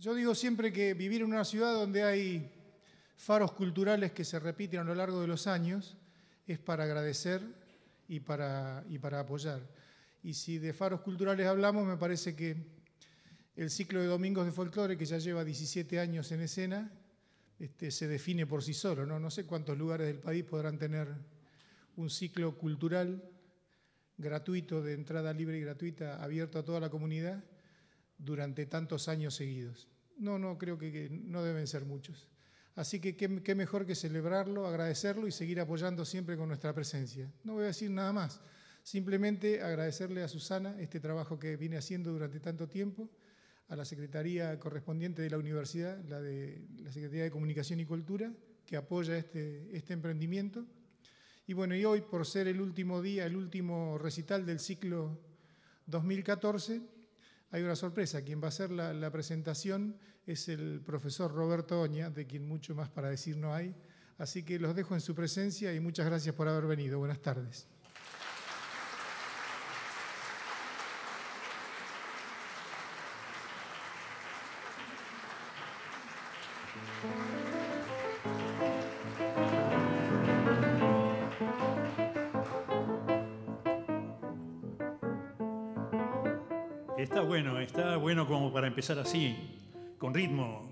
Yo digo siempre que vivir en una ciudad donde hay faros culturales que se repiten a lo largo de los años es para agradecer y para, apoyar. Y si de faros culturales hablamos, me parece que el ciclo de Domingos de Folclore, que ya lleva 17 años en escena, este, se define por sí solo. no sé cuántos lugares del país podrán tener un ciclo cultural gratuito, de entrada libre y gratuita, abierto a toda la comunidad durante tantos años seguidos. No, no, creo que, no deben ser muchos. Así que qué, mejor que celebrarlo, agradecerlo y seguir apoyando siempre con nuestra presencia. No voy a decir nada más, simplemente agradecerle a Susana este trabajo que viene haciendo durante tanto tiempo, a la Secretaría correspondiente de la universidad, la de la Secretaría de Comunicación y Cultura, que apoya este, este emprendimiento. Y bueno, y hoy, por ser el último día, el último recital del ciclo 2014, hay una sorpresa. Quien va a hacer la, presentación es el profesor Roberto Oña, de quien mucho más para decir no hay. Así que los dejo en su presencia y muchas gracias por haber venido. Buenas tardes. Empezar así, con ritmo,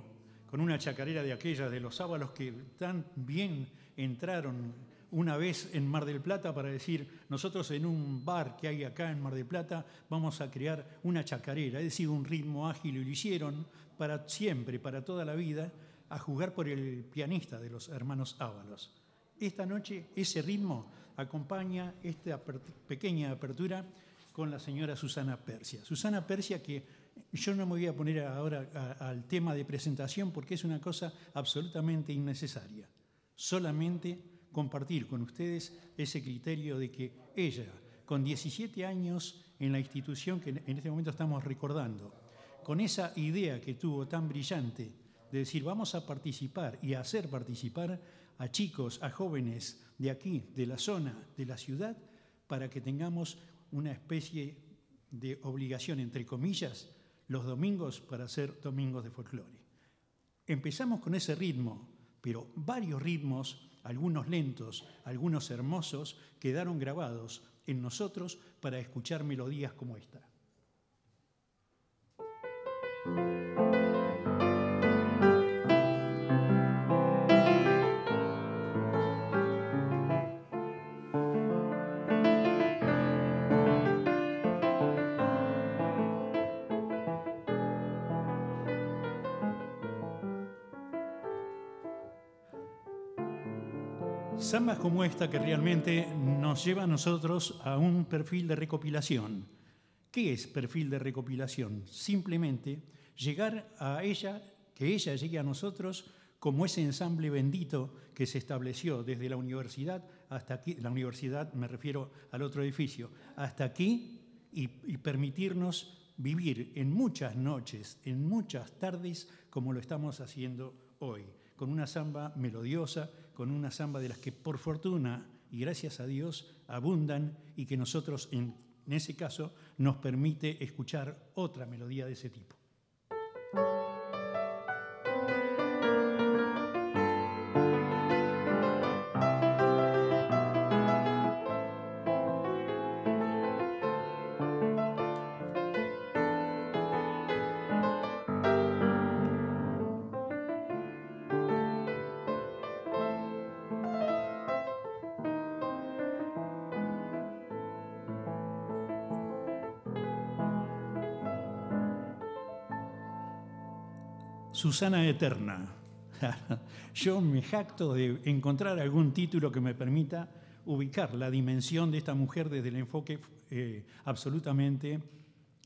con una chacarera de aquellas de los sábalos que tan bien entraron una vez en Mar del Plata para decir, nosotros en un bar que hay acá en Mar del Plata vamos a crear una chacarera, es decir, un ritmo ágil y lo hicieron para siempre, para toda la vida, a jugar por el pianista de los hermanos Ábalos. Esta noche ese ritmo acompaña esta pequeña apertura con la señora Susana Persia. Susana Persia que yo no me voy a poner ahora al tema de presentación porque es una cosa absolutamente innecesaria. Solamente compartir con ustedes ese criterio de que ella, con 17 años en la institución que en este momento estamos recordando, con esa idea que tuvo tan brillante de decir vamos a participar y hacer participar a chicos, a jóvenes de aquí, de la zona, de la ciudad, para que tengamos una especie de obligación, entre comillas, los domingos para ser domingos de folclore. Empezamos con ese ritmo, pero varios ritmos, algunos lentos, algunos hermosos, quedaron grabados en nosotros para escuchar melodías como esta. Zambas como esta que realmente nos lleva a nosotros a un perfil de recopilación. ¿Qué es perfil de recopilación? Simplemente llegar a ella, que ella llegue a nosotros como ese ensamble bendito que se estableció desde la universidad hasta aquí, la universidad me refiero al otro edificio, hasta aquí y, y permitirnos vivir en muchas noches, en muchas tardes, como lo estamos haciendo hoy, con una samba melodiosa, con una samba de las que por fortuna y gracias a Dios abundan y que nosotros en, ese caso nos permite escuchar otra melodía de ese tipo. Susana Eterna. Yo me jacto de encontrar algún título que me permita ubicar la dimensión de esta mujer desde el enfoque eh, absolutamente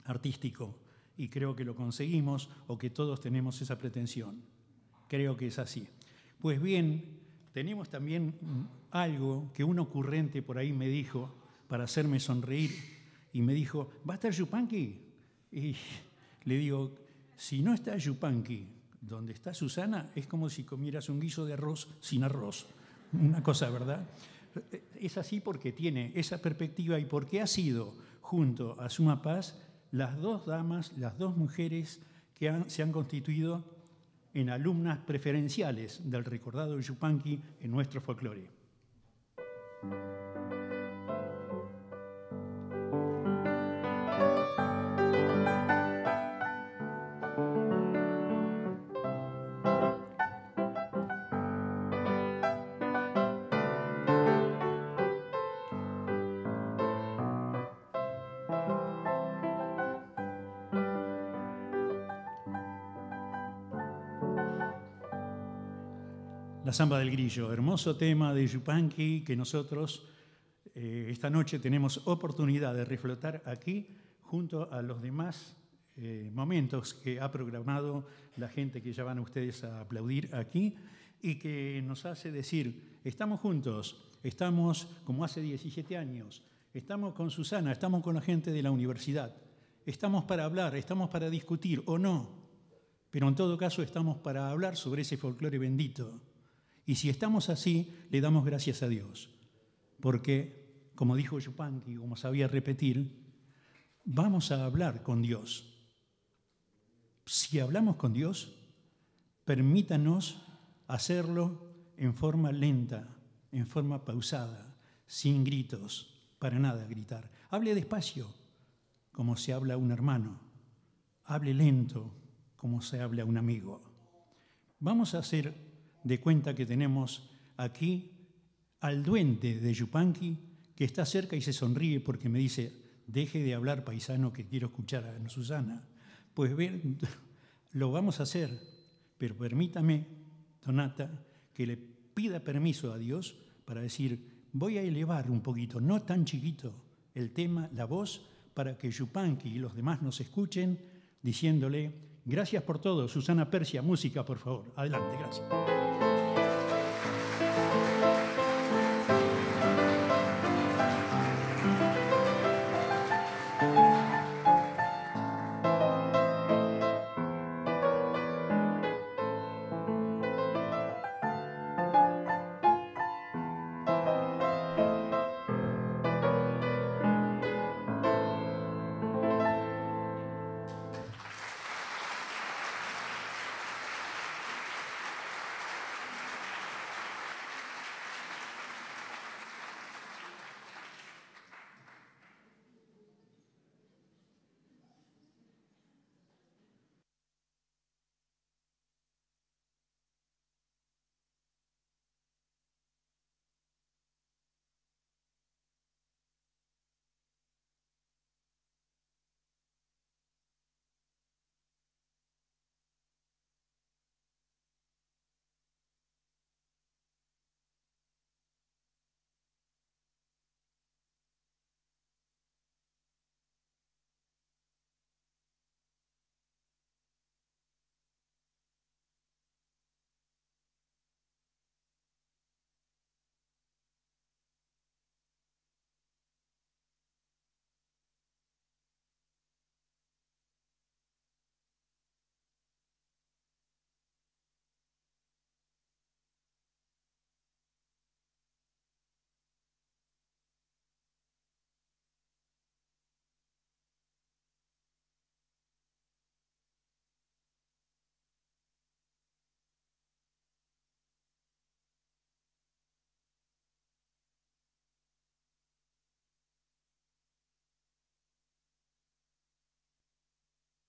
artístico. Y creo que lo conseguimos o que todos tenemos esa pretensión. Creo que es así. Pues bien, tenemos también algo que un ocurrente por ahí me dijo para hacerme sonreír y me dijo, ¿va a estar Yupanqui? Y le digo, si no está Yupanqui, donde está Susana es como si comieras un guiso de arroz sin arroz. Una cosa, ¿verdad? Es así porque tiene esa perspectiva y porque ha sido, junto a Suma Paz, las dos damas, las dos mujeres que se han constituido en alumnas preferenciales del recordado Yupanqui en nuestro folclore. La Zamba del Grillo, hermoso tema de Yupanqui que nosotros eh, esta noche tenemos oportunidad de reflotar aquí junto a los demás eh, momentos que ha programado la gente que ya van ustedes a aplaudir aquí y que nos hace decir, estamos juntos, estamos como hace 17 años, estamos con Susana, estamos con la gente de la universidad, estamos para hablar, estamos para discutir o no, pero en todo caso estamos para hablar sobre ese folclore bendito y si estamos así, le damos gracias a Dios, porque, como dijo Yupanqui, como sabía repetir, vamos a hablar con Dios. Si hablamos con Dios, permítanos hacerlo en forma lenta, en forma pausada, sin gritos, para nada gritar. Hable despacio, como se habla a un hermano. Hable lento, como se habla a un amigo. Vamos a hacer de cuenta que tenemos aquí al duende de Yupanqui que está cerca y se sonríe porque me dice, deje de hablar paisano que quiero escuchar a Susana. Pues bien, lo vamos a hacer, pero permítame, Donata, que le pida permiso a Dios para decir, voy a elevar un poquito, no tan chiquito, el tema, la voz, para que Yupanqui y los demás nos escuchen diciéndole, gracias por todo, Susana Persia, música, por favor. Adelante, gracias.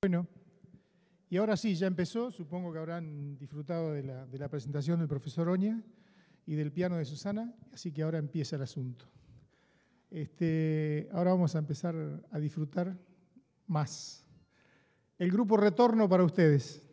Bueno, y ahora sí, ya empezó, supongo que habrán disfrutado de la, presentación del profesor Oña y del piano de Susana, así que ahora empieza el asunto. Este, ahora vamos a empezar a disfrutar más. El grupo Retorno para ustedes.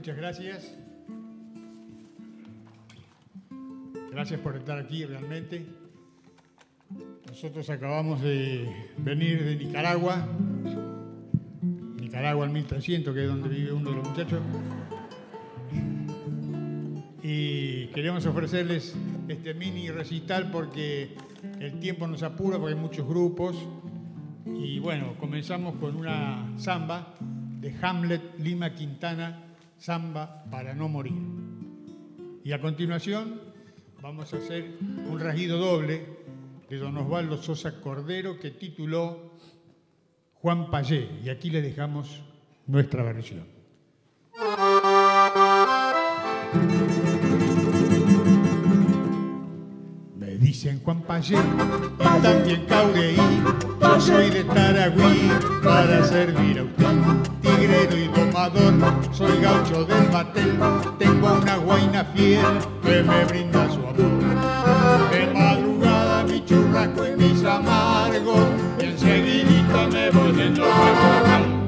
Muchas gracias. Gracias por estar aquí realmente. Nosotros acabamos de venir de Nicaragua, Nicaragua al 1300, que es donde vive uno de los muchachos. Y queremos ofrecerles este mini recital porque el tiempo nos apura, porque hay muchos grupos. Y bueno, comenzamos con una samba de Hamlet Lima Quintana Samba para no morir. Y a continuación vamos a hacer un rasguido doble de don Osvaldo Sosa Cordero que tituló Juan Payé. Y aquí le dejamos nuestra versión. Me dicen Juan Payé y también Caudeí, yo soy de Taragüí para servir a usted tigrero y domador, soy gaucho del batel, tengo una guaina fiel que me brinda su amor. De madrugada mi churrasco y mis amargos, y enseguidita me voy en al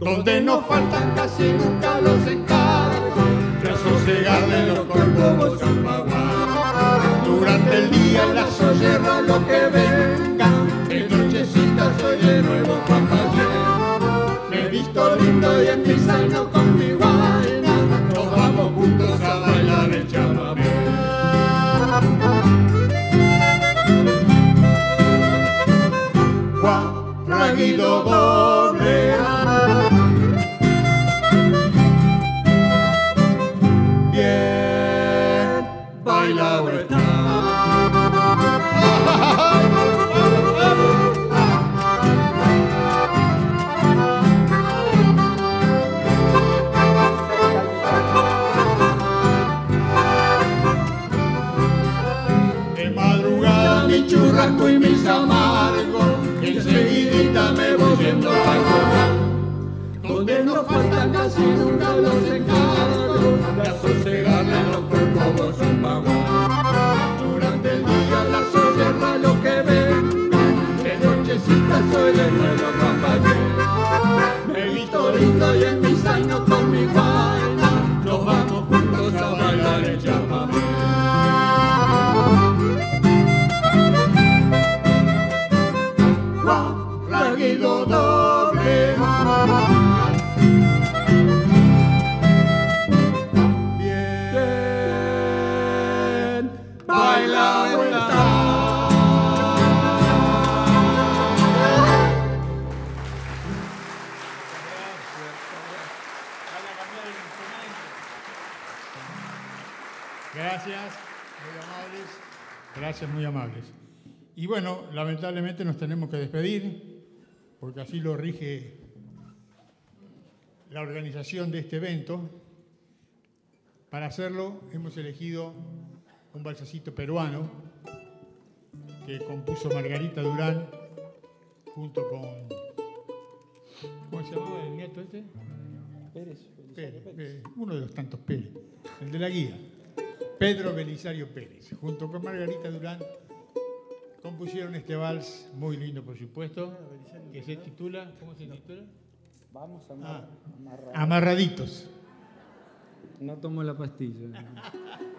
donde no faltan casi nunca los encargos, de sosegarle los corcovos al Durante el día la soyerra lo que venga, de nochecita soy de nuevo visto lindo y en mi salón con mi guayna nos vamos juntos a bailar el chamamé. Juan, nunca los encargos, de asosegarle los cuerpos su mamá. Durante el día la soledad lo que venga, de nochecita soy de nuevo compañero. Me visto lindo y Gracias, muy amables. Y bueno, lamentablemente nos tenemos que despedir, porque así lo rige la organización de este evento. Para hacerlo hemos elegido un balsacito peruano que compuso Margarita Durán junto con... ¿Cómo se llamaba el nieto este? Pérez, Pérez, uno de los tantos Pérez, el de la guía. Pedro Belisario Pérez, junto con Margarita Durán, compusieron este vals muy lindo, por supuesto, que se titula, ¿cómo se titula? Vamos a Ah, amarrar. Amarraditos. No tomo la pastilla.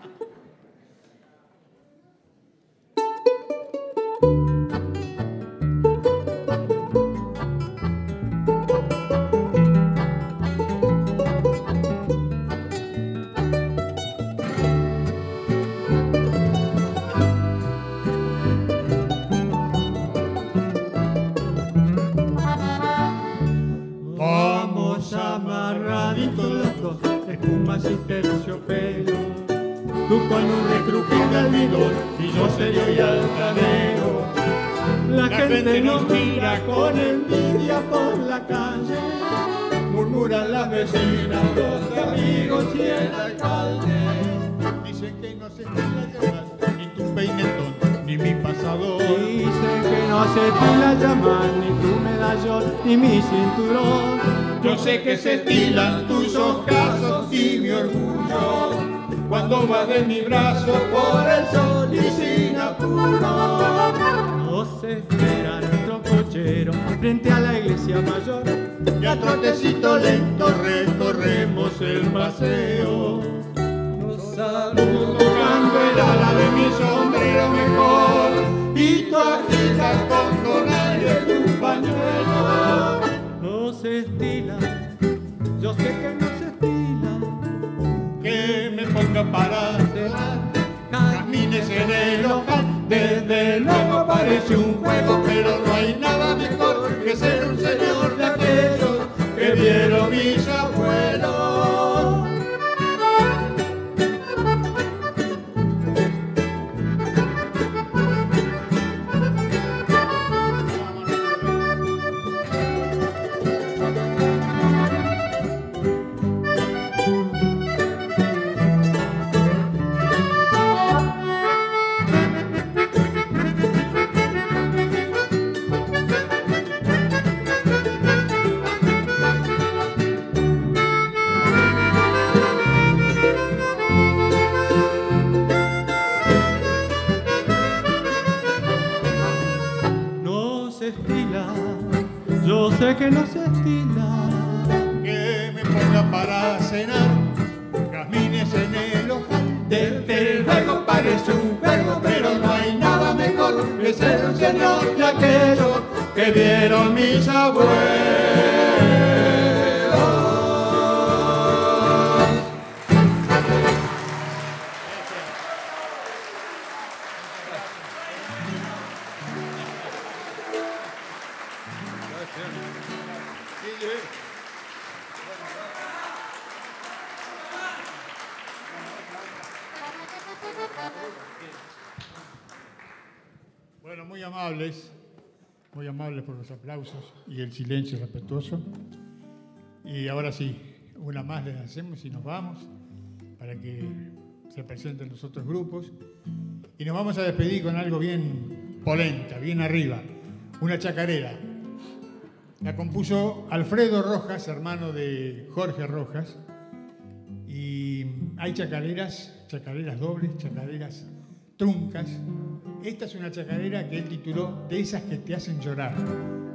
se estilan tus ojazos y mi orgullo cuando vas de mi brazo por el sol y sin apuro. Aplausos y el silencio respetuoso. Y ahora sí, una más les hacemos y nos vamos para que se presenten los otros grupos. Y nos vamos a despedir con algo bien polenta, bien arriba, una chacarera. La compuso Alfredo Rojas, hermano de Jorge Rojas. Y hay chacareras, chacareras dobles, chacareras truncas. Esta es una chacarera que él tituló De esas que te hacen llorar.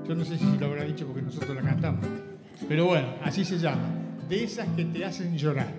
Yo no sé si lo habrá dicho porque nosotros la cantamos. Pero bueno, así se llama. De esas que te hacen llorar.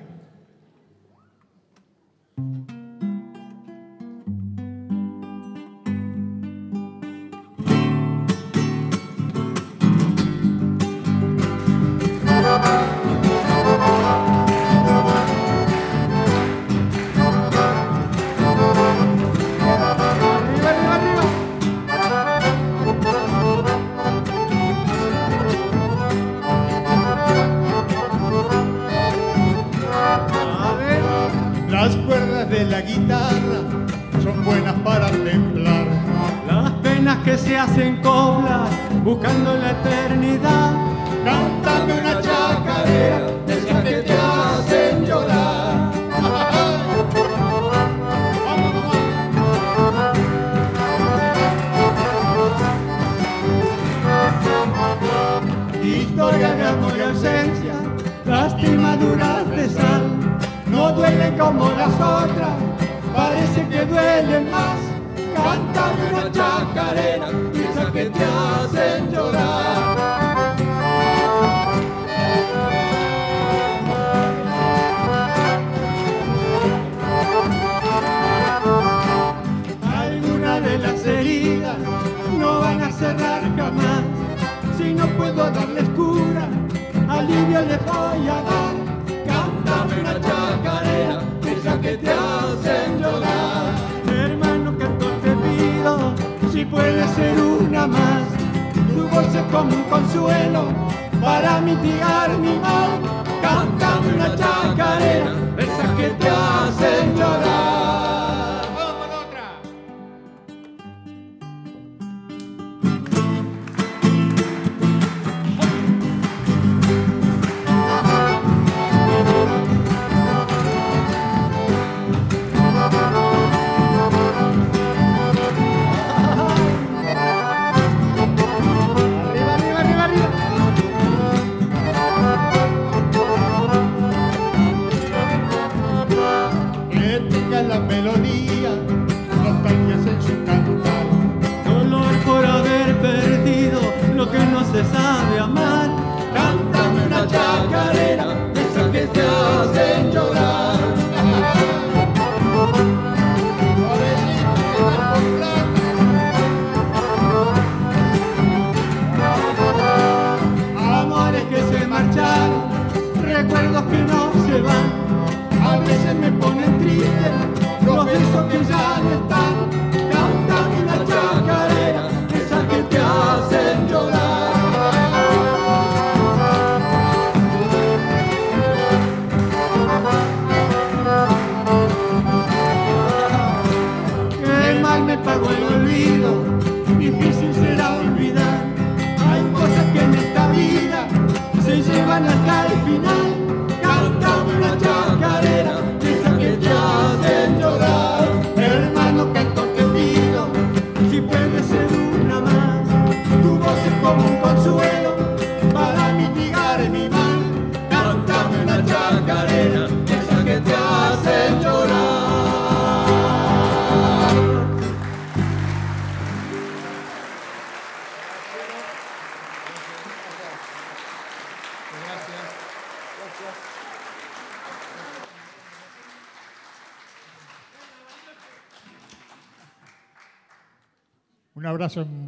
A,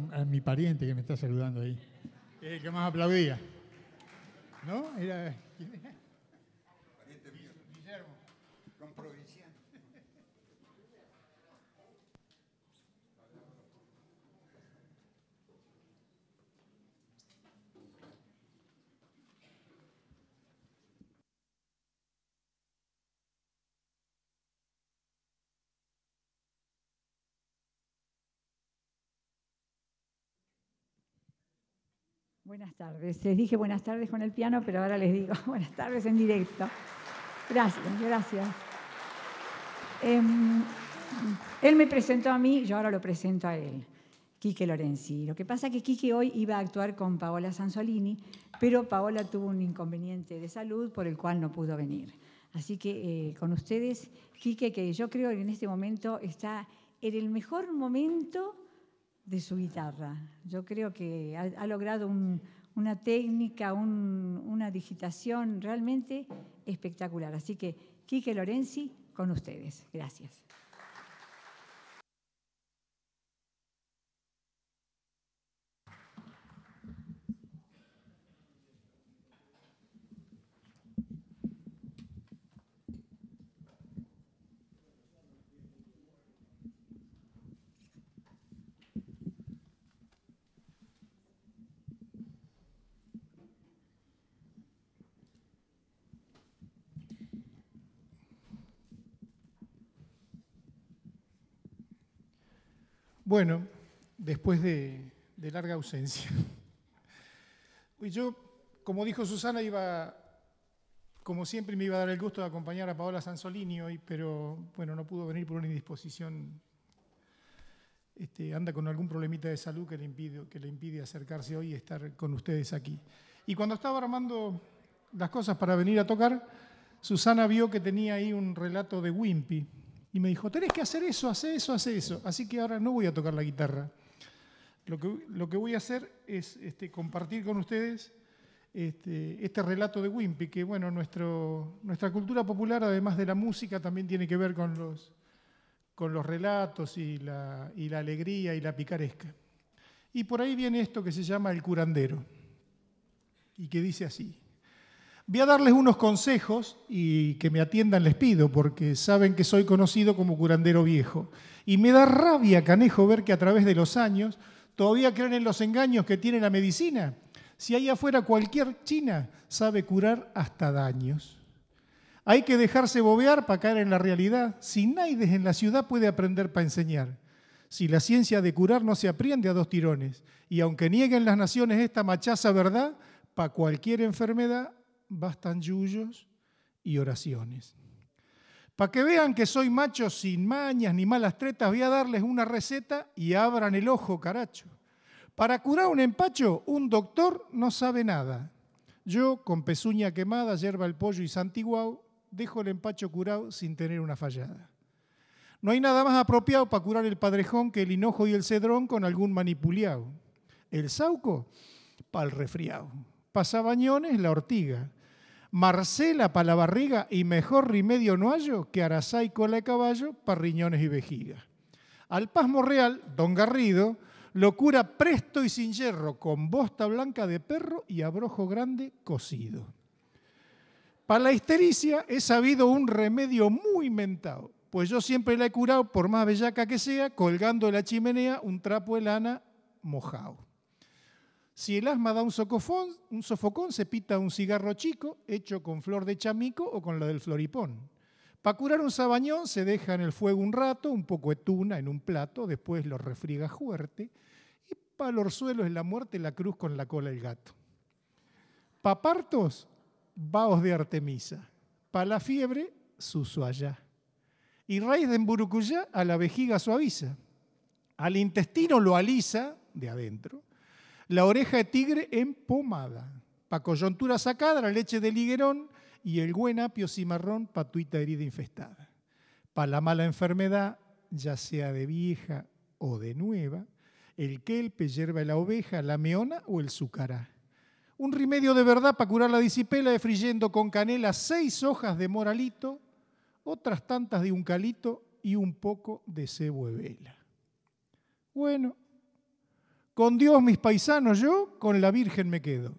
Buenas tardes. Les dije buenas tardes con el piano, pero ahora les digo buenas tardes en directo. Gracias, gracias. Em, él me presentó a mí, yo ahora lo presento a él, Quique Lorenzi. Lo que pasa es que Quique hoy iba a actuar con Paola Sansolini, pero Paola tuvo un inconveniente de salud por el cual no pudo venir. Así que eh, con ustedes, Quique, que yo creo que en este momento está en el mejor momento de su guitarra. Yo creo que ha, logrado una técnica, una digitación realmente espectacular. Así que, Quique Lorenzi, con ustedes. Gracias. Bueno, después de, larga ausencia. Y yo, como dijo Susana, iba, como siempre, me iba a dar el gusto de acompañar a Paola Sansolini hoy, pero bueno, no pudo venir por una indisposición. Este, anda con algún problemita de salud que le, impide, que le impide acercarse hoy y estar con ustedes aquí. Y cuando estaba armando las cosas para venir a tocar, Susana vio que tenía ahí un relato de Wimpy y me dijo, tenés que hacer eso, hacer eso, hacer eso. Así que ahora no voy a tocar la guitarra. Lo que, lo que voy a hacer es este, compartir con ustedes este, este, relato de Wimpy, que bueno, nuestra cultura popular, además de la música, también tiene que ver con los, con los relatos y la, y la alegría y la picaresca. Y por ahí viene esto que se llama el curandero, y que dice así. Voy a darles unos consejos y que me atiendan les pido, porque saben que soy conocido como curandero viejo. Y me da rabia, canejo, ver que a través de los años todavía creen en los engaños que tiene la medicina. Si ahí afuera cualquier china sabe curar hasta daños. Hay que dejarse bobear para caer en la realidad. Si Naides en la ciudad puede aprender para enseñar. Si la ciencia de curar no se aprende a dos tirones. Y aunque nieguen las naciones esta machaza verdad, para cualquier enfermedad bastan yuyos y oraciones. Para que vean que soy macho sin mañas ni malas tretas, voy a darles una receta y abran el ojo, caracho. Para curar un empacho, un doctor no sabe nada. Yo, con pezuña quemada, yerba el pollo y santiguao, dejo el empacho curado sin tener una fallada. No hay nada más apropiado para curar el padrejón que el hinojo y el cedrón con algún manipuliao. El sauco, para el resfriado. Pasabañones, la ortiga. Marcela para la barriga y mejor remedio no hallo que arasá y cola de caballo para riñones y vejiga. Al pasmo real, don Garrido lo cura presto y sin hierro, con bosta blanca de perro y abrojo grande cocido. Para la histericia he sabido un remedio muy mentado, pues yo siempre la he curado, por más bellaca que sea, colgando de la chimenea un trapo de lana mojado. Si el asma da un, socofón, un sofocón, se pita un cigarro chico hecho con flor de chamico o con la del floripón. Para curar un sabañón se deja en el fuego un rato, un poco de tuna en un plato, después lo refriega fuerte. Y para los orzuelo es la muerte la cruz con la cola del gato. Para partos, vaos de Artemisa. Para la fiebre, allá. Y raíz de emburucuyá a la vejiga suaviza. Al intestino lo alisa de adentro la oreja de tigre empomada, para coyuntura sacada, la leche de liguerón y el buen apio cimarrón para tuita herida infestada. Para la mala enfermedad, ya sea de vieja o de nueva, el kelpe, yerba la oveja, la meona o el sucará. Un remedio de verdad para curar la disipela friyendo con canela seis hojas de moralito, otras tantas de un calito y un poco de cebo de vela. Bueno, con Dios, mis paisanos, yo con la Virgen me quedo.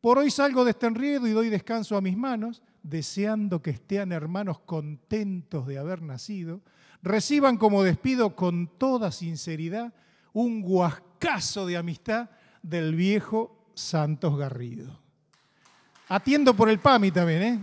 Por hoy salgo de este enriedo y doy descanso a mis manos, deseando que estén hermanos contentos de haber nacido, reciban como despido con toda sinceridad un guascazo de amistad del viejo Santos Garrido. Atiendo por el PAMI también, ¿eh?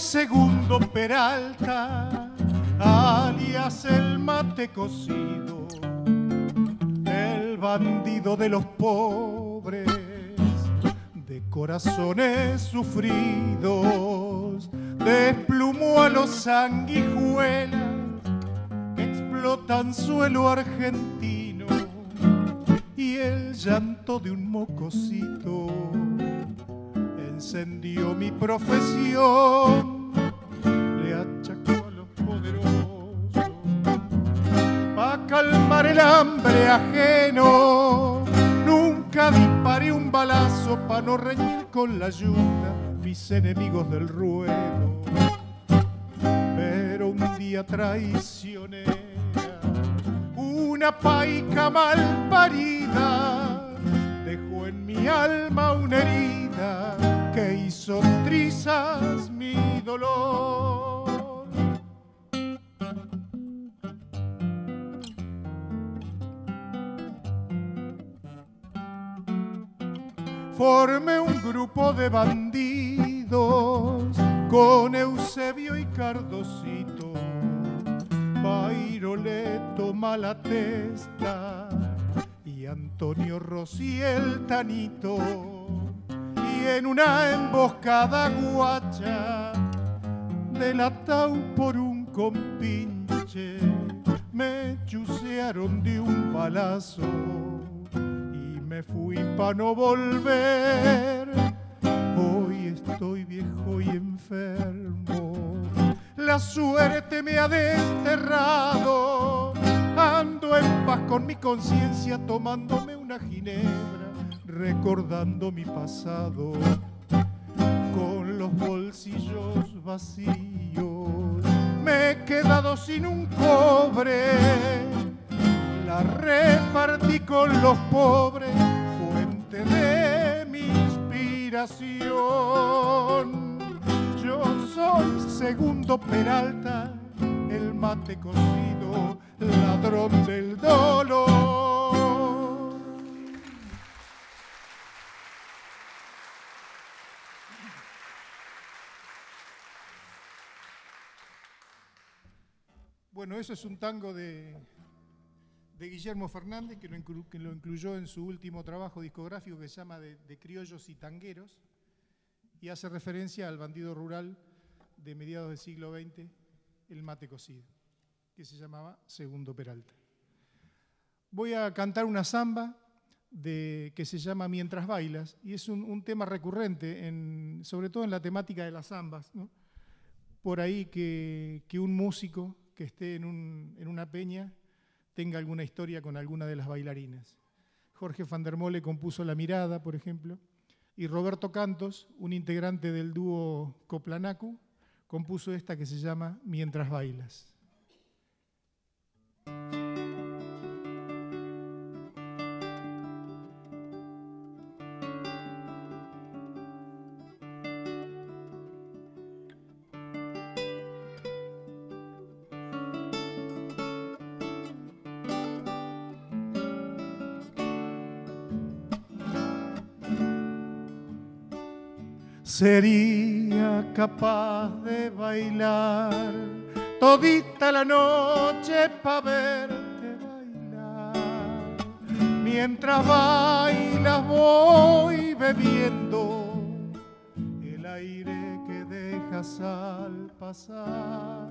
Segundo Peralta, alias el mate cocido, el bandido de los pobres, de corazones sufridos, desplumo a los sanguijuelas que explotan suelo argentino y el llanto de un mocosito encendió mi profesión, hambre ajeno. Nunca disparé un balazo pa' no reñir con la ayuda mis enemigos del ruedo. Pero un día traicionera, una paica mal parida, dejó en mi alma una herida que hizo trizas mi dolor. Formé un grupo de bandidos con Eusebio y Cardosito, Bairoleto Malatesta y Antonio Rossi el Tanito. Y en una emboscada guacha delatado por un compinche me chusearon de un balazo me fui pa' no volver. Hoy estoy viejo y enfermo. La suerte me ha desterrado. Ando en paz con mi conciencia tomándome una ginebra recordando mi pasado con los bolsillos vacíos. Me he quedado sin un cobre, la repartí con los pobres, fuente de mi inspiración. Yo soy segundo Peralta, el mate cocido, ladrón del dolor. Bueno, eso es un tango de, de Guillermo Fernández que lo, que lo incluyó en su último trabajo discográfico que se llama De, Criollos y Tangueros y hace referencia al bandido rural de mediados del siglo XX, el mate cocido, que se llamaba Segundo Peralta. Voy a cantar una samba de, que se llama Mientras bailas y es un, tema recurrente, en- sobre todo en la temática de las zambas. Por ahí que, que un músico que esté en, un- en una peña tenga alguna historia con alguna de las bailarinas. Jorge van der Mole compuso La Mirada, por ejemplo, y Roberto Cantos, un integrante del dúo Coplanacu, compuso esta que se llama Mientras bailas. Sería capaz de bailar todita la noche pa' verte bailar. Mientras bailas voy bebiendo el aire que dejas al pasar.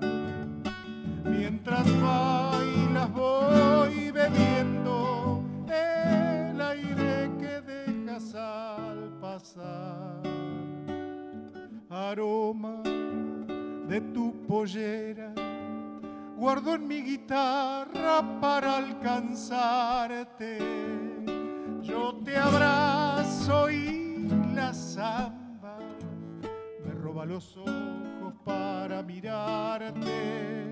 Mientras bailas voy bebiendo el aire que dejas al pasar. Aroma de tu pollera guardo en mi guitarra para alcanzarte. Yo te abrazo y la samba me roba los ojos para mirarte.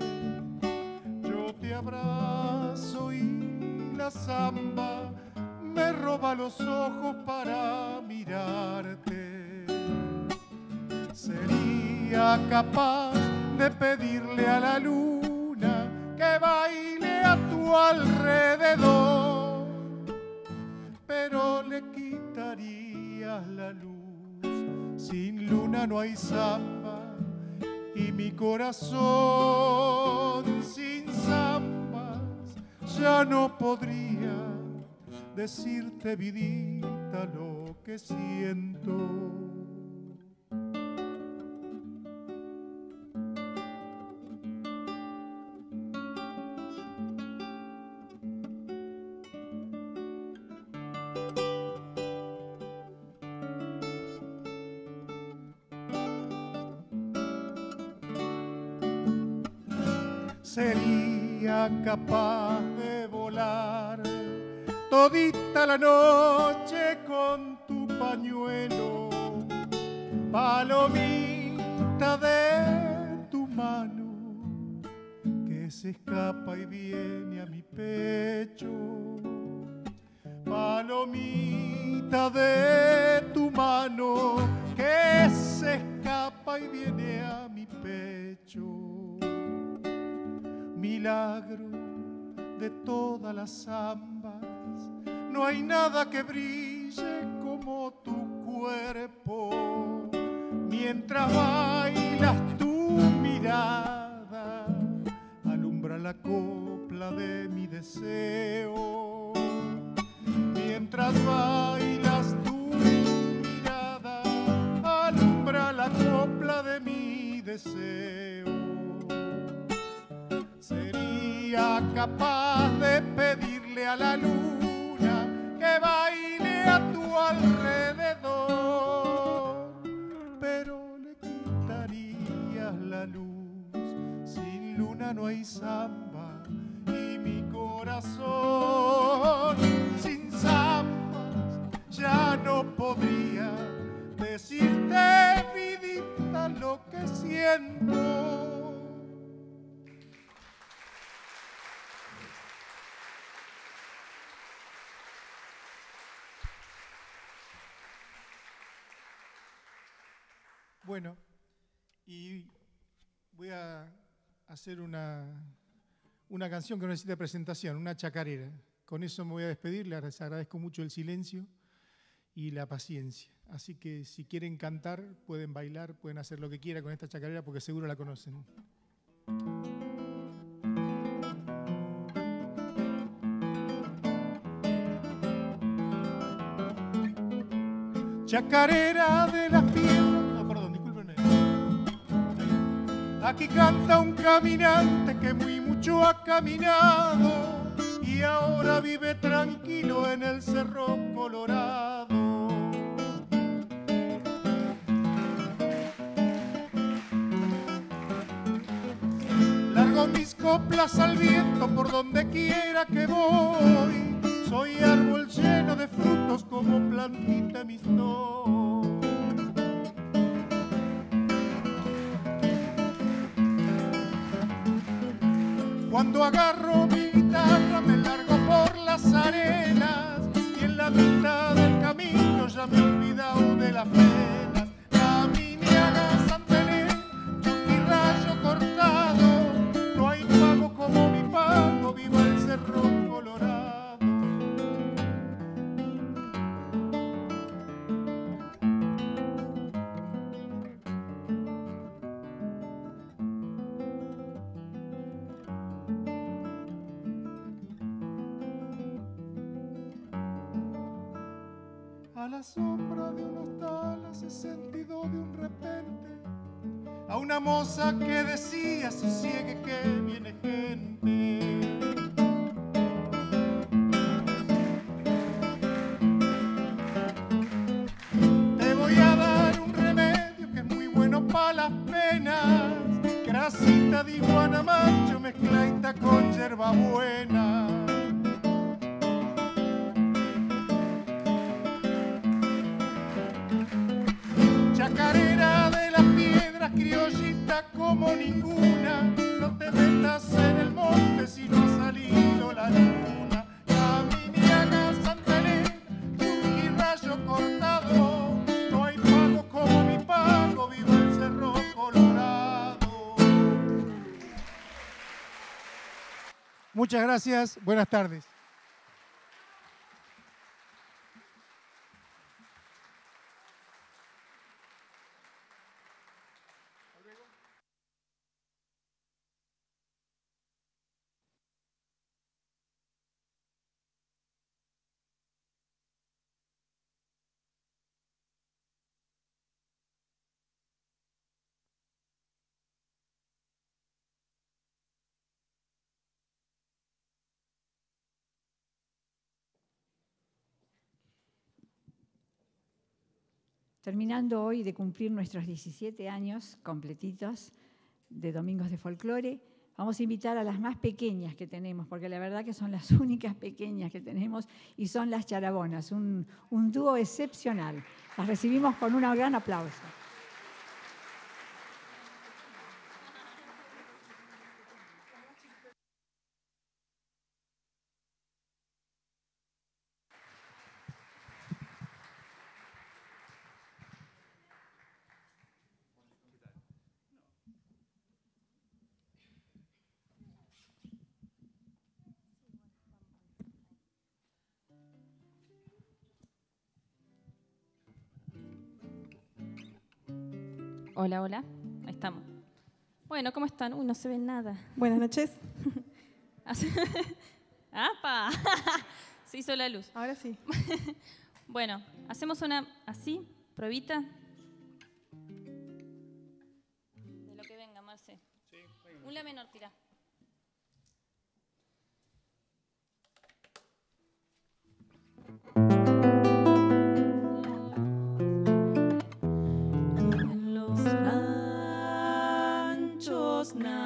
Yo te abrazo y la samba me roba los ojos para mirarte. Sería capaz de pedirle a la luna que baile a tu alrededor, pero le quitarías la luz sin luna no hay samba y mi corazón sin zambas ya no podría decirte vidita lo que siento. Capaz de volar. Todita la noche con tu pañuelo, palomita de tu mano que se escapa y viene a mi pecho, palomita de tu mano que se escapa y viene a mi pecho milagro de todas las zambas. No hay nada que brille como tu cuerpo. Mientras bailas tu mirada, alumbra la copla de mi deseo. Mientras bailas tu mirada, alumbra la copla de mi deseo capaz de pedirle a la luna que baile a tu alrededor, pero le quitarías la luz. Sin luna no hay samba y mi corazón sin zambas ya no podría decirte vidita lo que siento. Bueno, y voy a hacer una, una canción que no necesita presentación, una chacarera. Con eso me voy a despedir, les agradezco mucho el silencio y la paciencia. Así que si quieren cantar, pueden bailar, pueden hacer lo que quieran con esta chacarera porque seguro la conocen. Chacarera de las Aquí canta un caminante que muy mucho ha caminado y ahora vive tranquilo en el cerro colorado. Largo mis coplas al viento por donde quiera que voy. Soy árbol lleno de frutos como plantita amistad. Cuando agarro mi guitarra me largo por las arenas y en la mitad del camino ya me he olvidado de las penas. La sombra de unos talas he sentido de un repente a una moza que decía sosiegue que viene gente. Te voy a dar un remedio que es muy bueno para las penas. Grasita de iguana macho mezcladita con hierba Chacarera de las piedras, criollita como ninguna. No te metas en el monte si no ha salido la luna. Caminiana, Santa Elena, y rayo cortado. No hay pago como mi pago, viva el cerro colorado. Muchas gracias, buenas tardes. Terminando hoy de cumplir nuestros 17 años completitos de Domingos de Folclore, vamos a invitar a las más pequeñas que tenemos, porque la verdad que son las únicas pequeñas que tenemos y son las charabonas, un, un dúo excepcional. Las recibimos con un gran aplauso. Hola, hola. Ahí estamos. Bueno, ¿cómo están? Uy, no se ve nada. Buenas noches. ¡Apa! Se hizo la luz. Ahora sí. Bueno, hacemos una así, pruebita. De lo que venga, Marce. Un la menor, tira.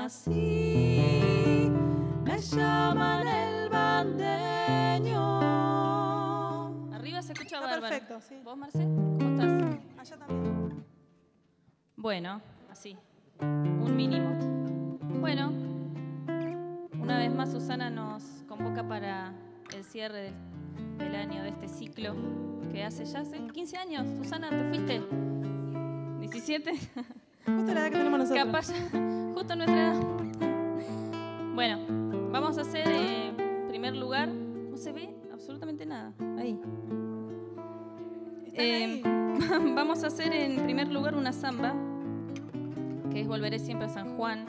Nací, me llaman el bandeño. Arriba se escucha Está bárbaro. perfecto, sí. ¿Vos, Marce? ¿Cómo estás? Allá también. Bueno, así, un mínimo. Bueno, una vez más Susana nos convoca para el cierre del, del año de este ciclo que hace ya hace 15 años. Susana, ¿te fuiste? ¿17? Justo la edad que tenemos nosotros. Capaz, justo nuestra edad. Bueno, vamos a hacer en primer lugar, no se ve absolutamente nada, ahí. Eh, ahí. vamos a hacer en primer lugar una samba, que es Volveré siempre a San Juan,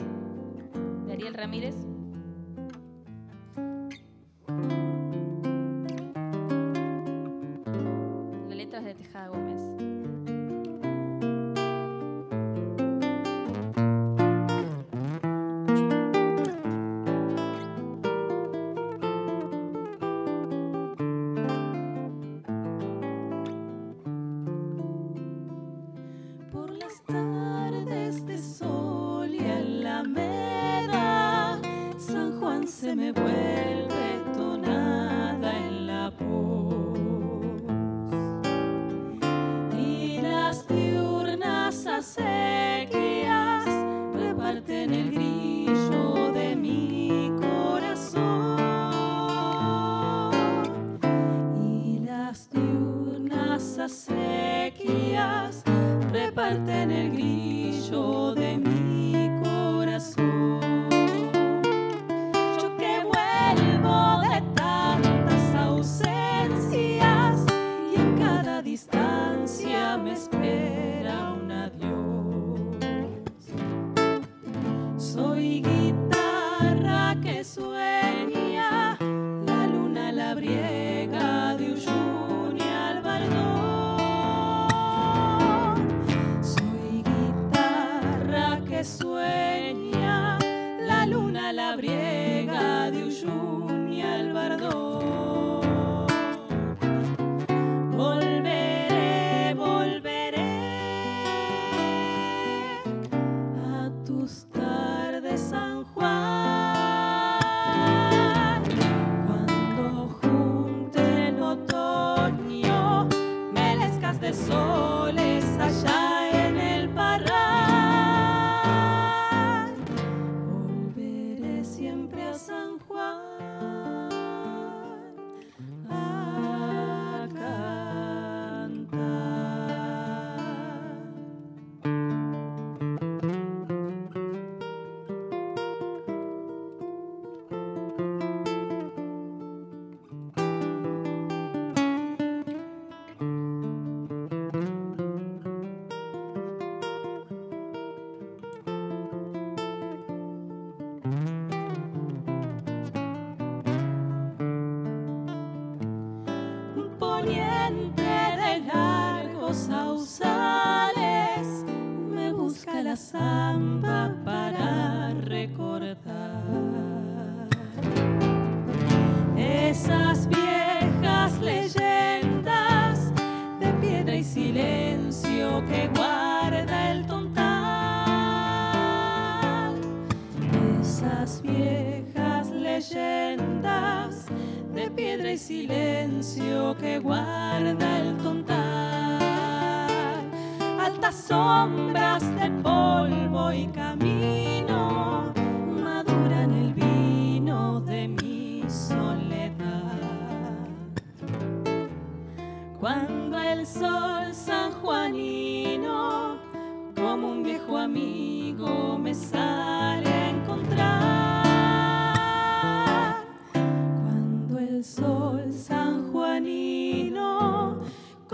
de Ariel Ramírez.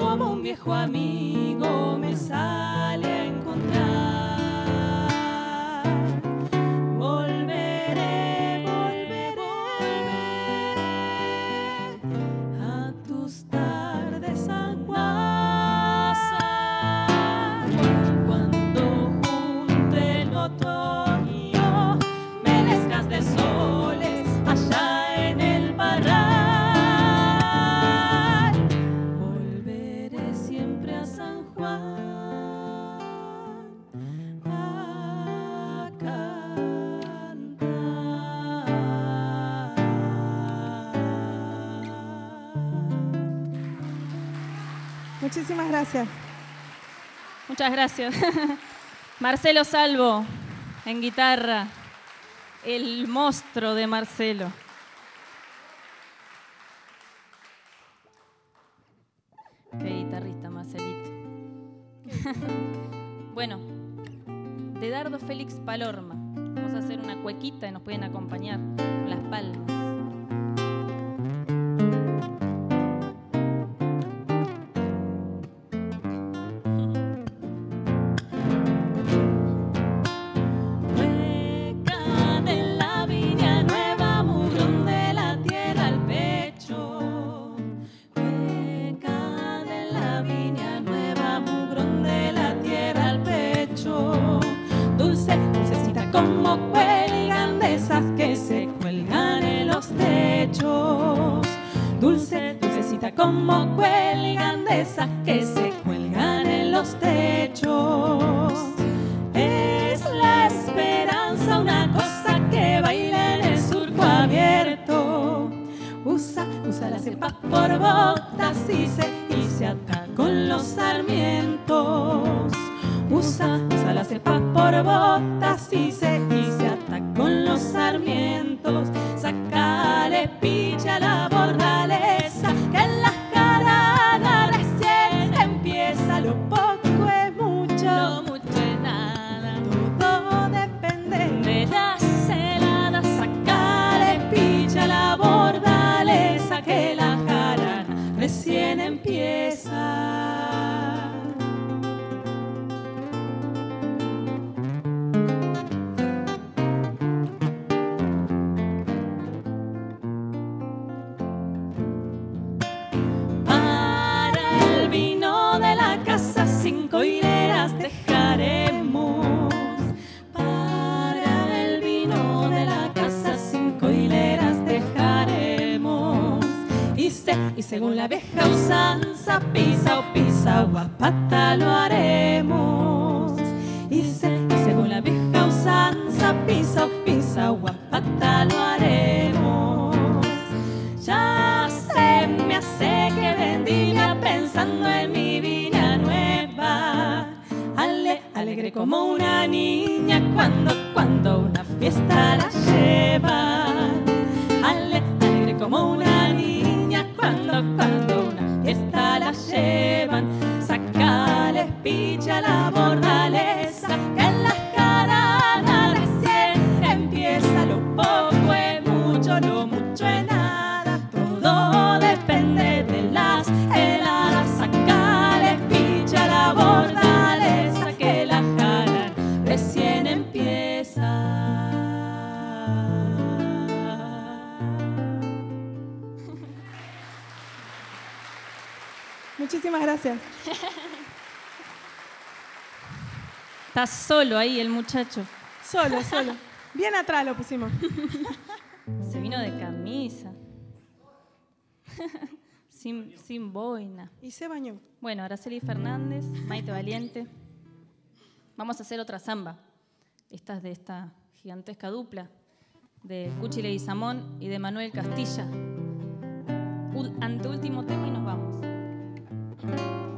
como un viejo amigo me sale a encontrar. Muchísimas gracias. Muchas gracias. Marcelo Salvo, en guitarra, el monstruo de Marcelo. Qué guitarrista, Marcelito. bueno, de Dardo Félix Palorma. Vamos a hacer una cuequita y nos pueden acompañar con las palmas. solo ahí el muchacho. Solo, solo. Bien atrás lo pusimos. Se vino de camisa. Sin, sin, boina. Y se bañó. Bueno, Araceli Fernández, Maite Valiente. Vamos a hacer otra samba. Esta es de esta gigantesca dupla de Cuchi Samón y de Manuel Castilla. Ante último tema y nos vamos.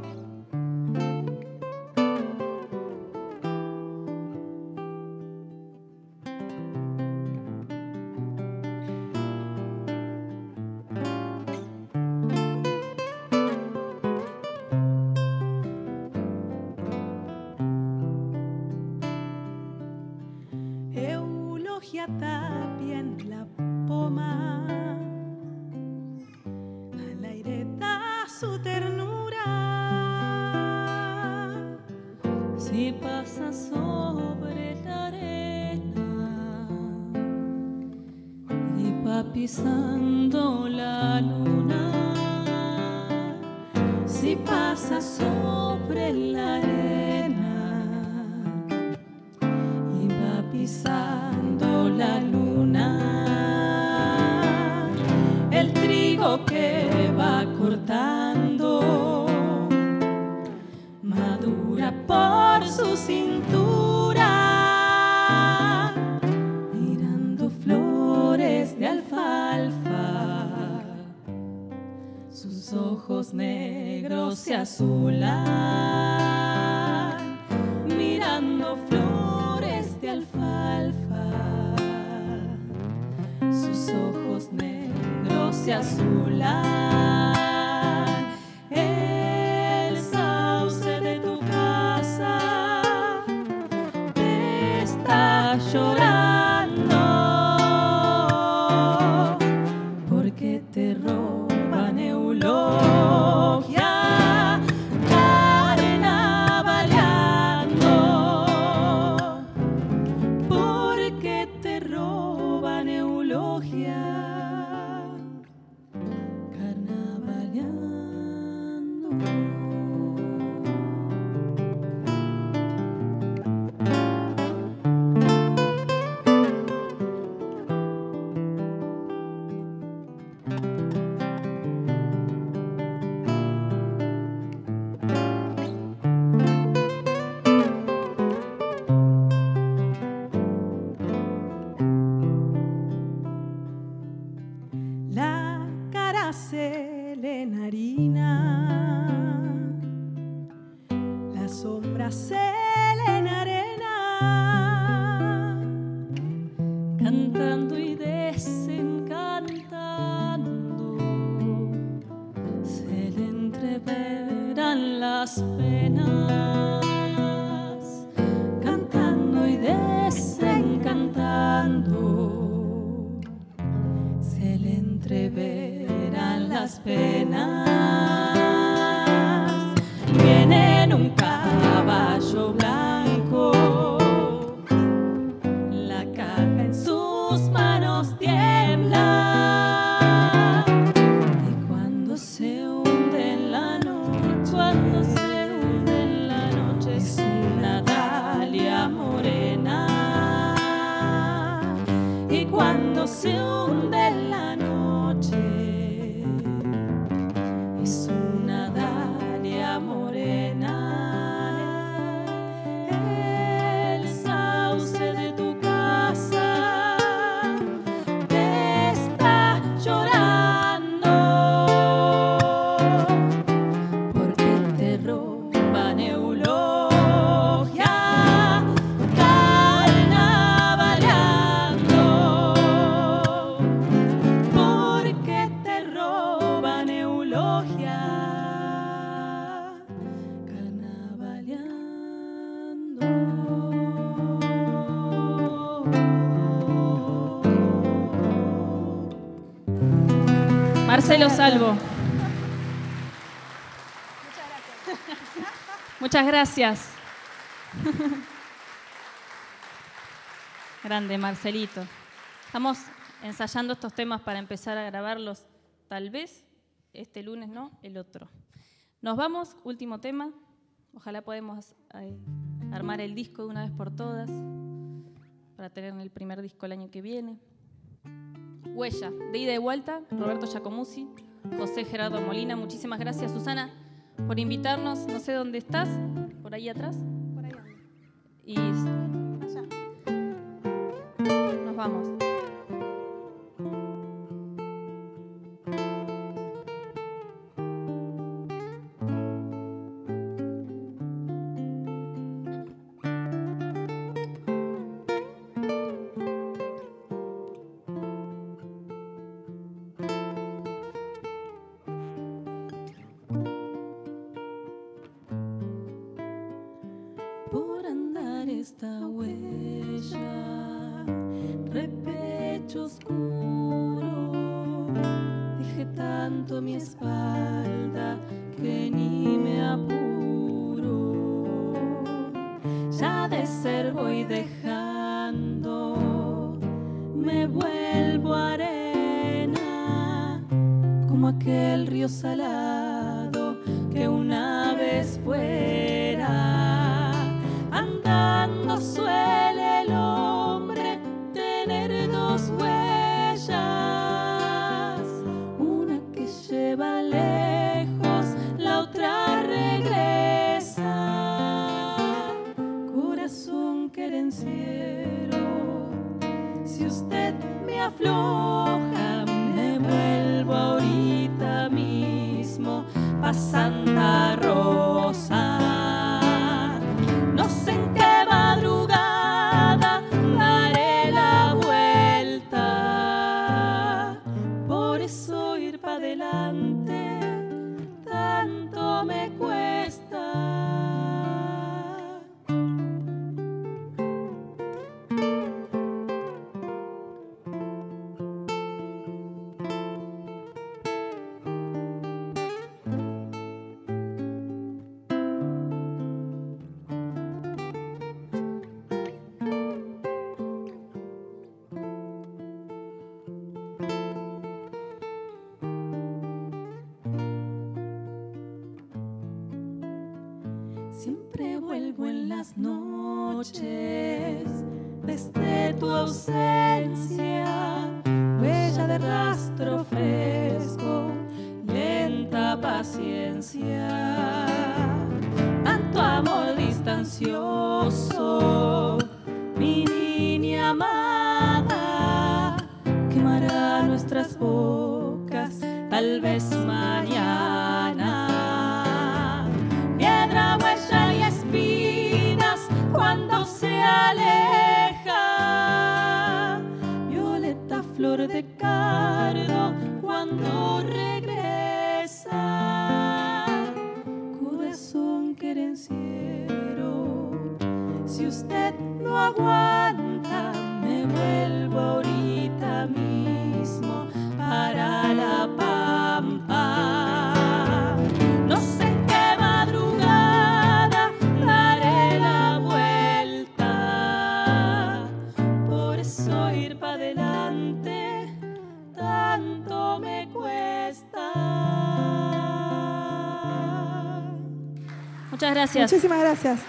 Marcelo Salvo. Muchas gracias. Grande, Marcelito. Estamos ensayando estos temas para empezar a grabarlos, tal vez este lunes, no, el otro. Nos vamos, último tema. Ojalá podemos eh, armar el disco de una vez por todas para tener el primer disco el año que viene. Huella, de ida y vuelta, Roberto Giacomuzzi, José Gerardo Molina. Muchísimas gracias, Susana, por invitarnos. No sé dónde estás, por ahí atrás. Por ahí. Y Allá. nos vamos. Muchísimas gracias.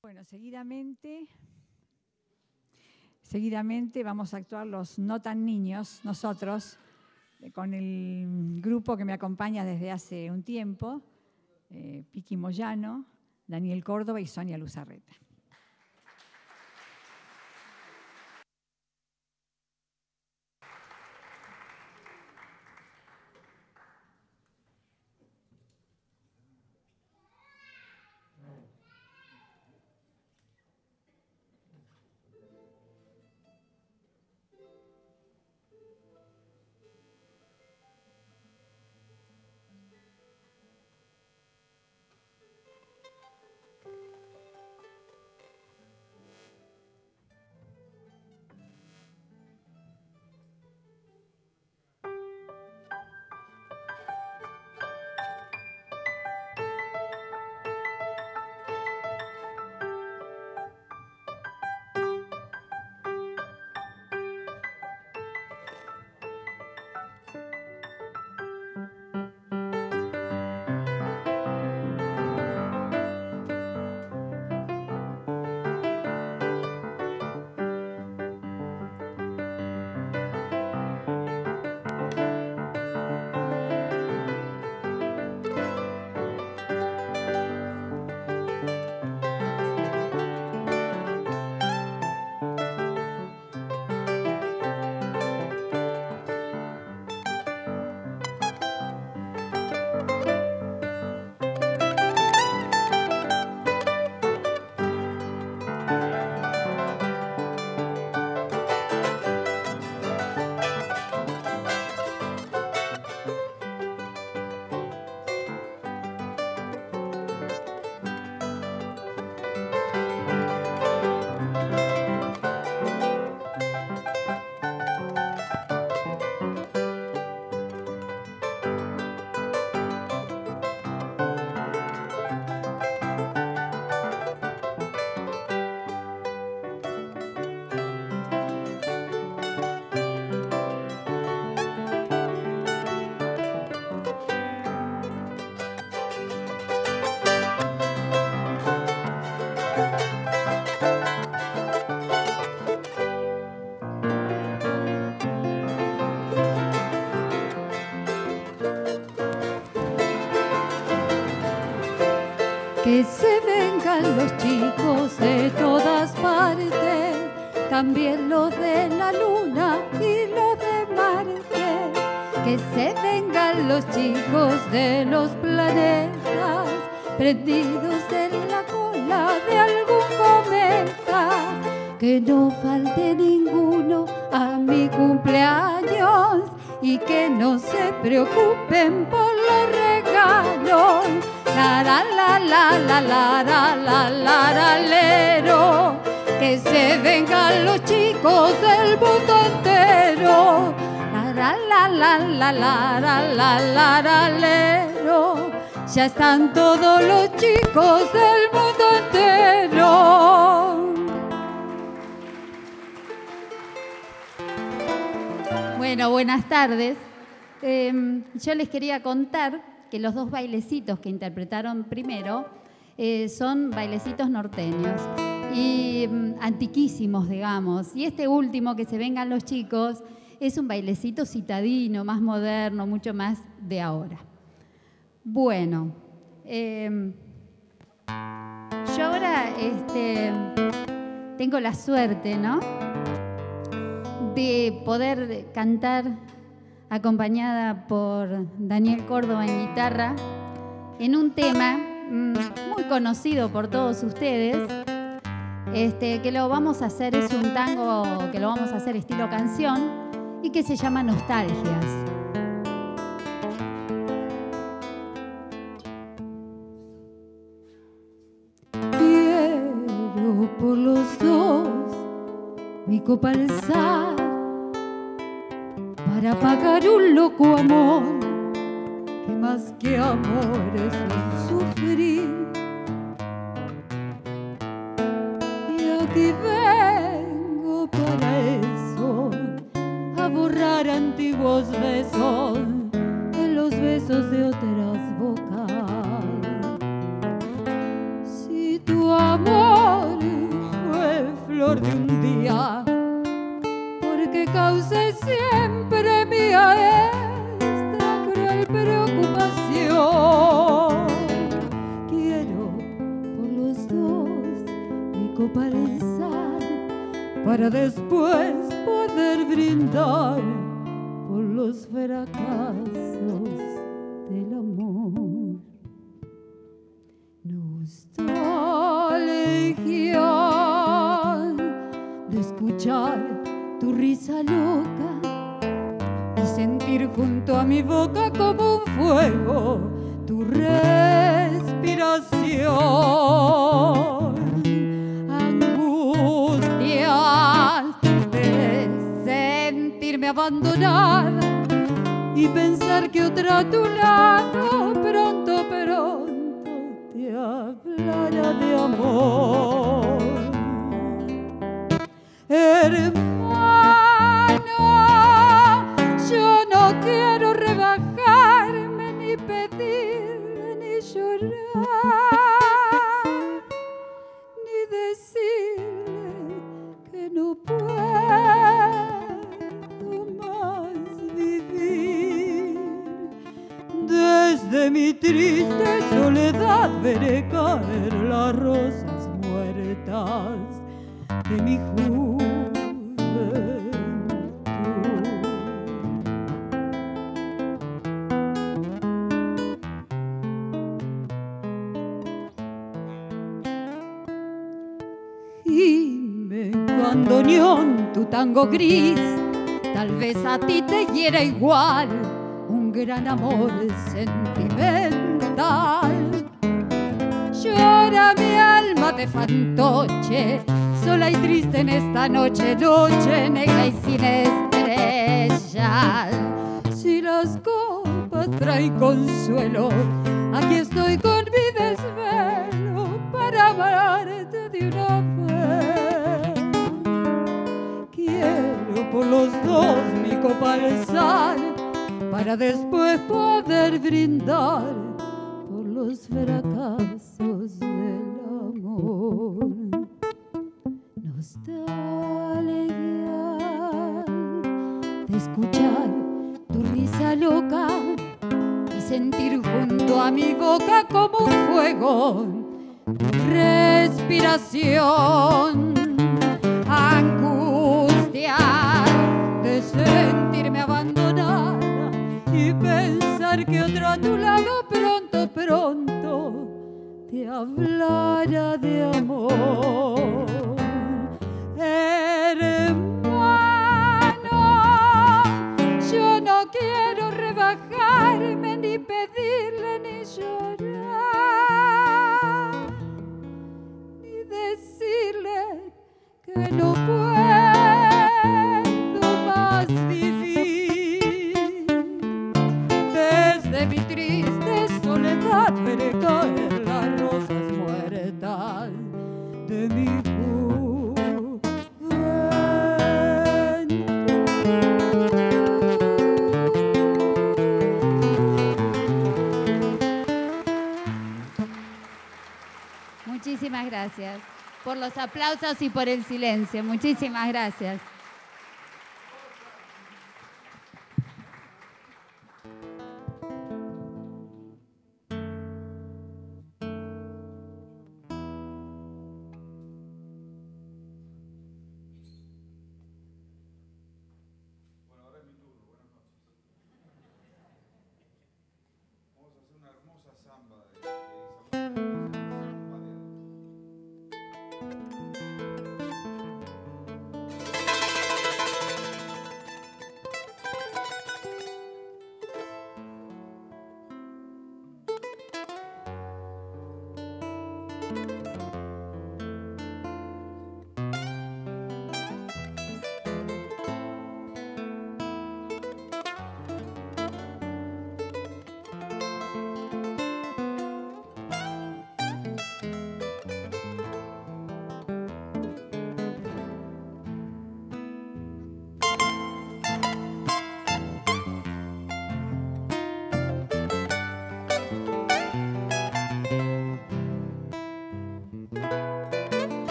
Bueno, seguidamente, seguidamente vamos a actuar los no tan niños, nosotros, con el grupo que me acompaña desde hace un tiempo, eh, Piqui Moyano, Daniel Córdoba y Sonia Luzarreta. De todas partes, también los de la luna y los de Marte, que se vengan los chicos de los planetas, prendidos en la cola de algún cometa, que no falte ninguno a mi cumpleaños y que no se preocupen por la la la la la la la lero. Ya están todos los chicos del mundo entero. Bueno, buenas tardes. Eh, yo les quería contar que los dos bailecitos que interpretaron primero eh, son bailecitos norteños y eh, antiquísimos, digamos. Y este último, que se vengan los chicos, es un bailecito citadino, más moderno, mucho más de ahora. Bueno, em, yo ahora este, tengo la suerte, ¿no? De poder cantar acompañada por Daniel Córdoba en guitarra, en un tema mm, muy conocido por todos ustedes, este, que lo vamos a hacer, es un tango que lo vamos a hacer estilo canción y que se llama Nostalgias. Quiero por los dos mi copa alzar para pagar un loco amor que más que amor es sufrir. Antiguos besos los besos de otras bocas. Si tu amor fue flor de un día, porque causé siempre mía esta cruel preocupación. Quiero por los dos mi copa para después poder brindar los fracasos del amor. Nostalgia de escuchar tu risa loca y sentir junto a mi boca como un fuego tu respiración. Angustia de sentirme abandonada y pensar que otra a tu lado pronto, pronto te hablará de amor. Hermano, yo no quiero rebajarme ni pedirle ni llorar, ni decirle que no puedo Desde mi triste soledad veré caer las rosas muertas de mi juventud. Gime bandoneón, tu tango gris, tal vez a ti te hiera igual gran amor sentimental. Llora mi alma de fantoche, sola y triste en esta noche, noche negra y sin estrellas. Si las copas traen consuelo, aquí estoy con mi desvelo para amarte de una vez. Quiero por los dos mi copa alzar, para después poder brindar por los fracasos del amor. Nostalgia de escuchar tu risa loca y sentir junto a mi boca como un fuego respiración. Angustia de sentirme pensar que otro a tu lado pronto, pronto te hablara de amor. Hermano, yo no quiero rebajarme ni pedirle ni llorar, ni decirle que no puedo caer las rosas muertas de mi Muchísimas gracias por los aplausos y por el silencio. Muchísimas gracias.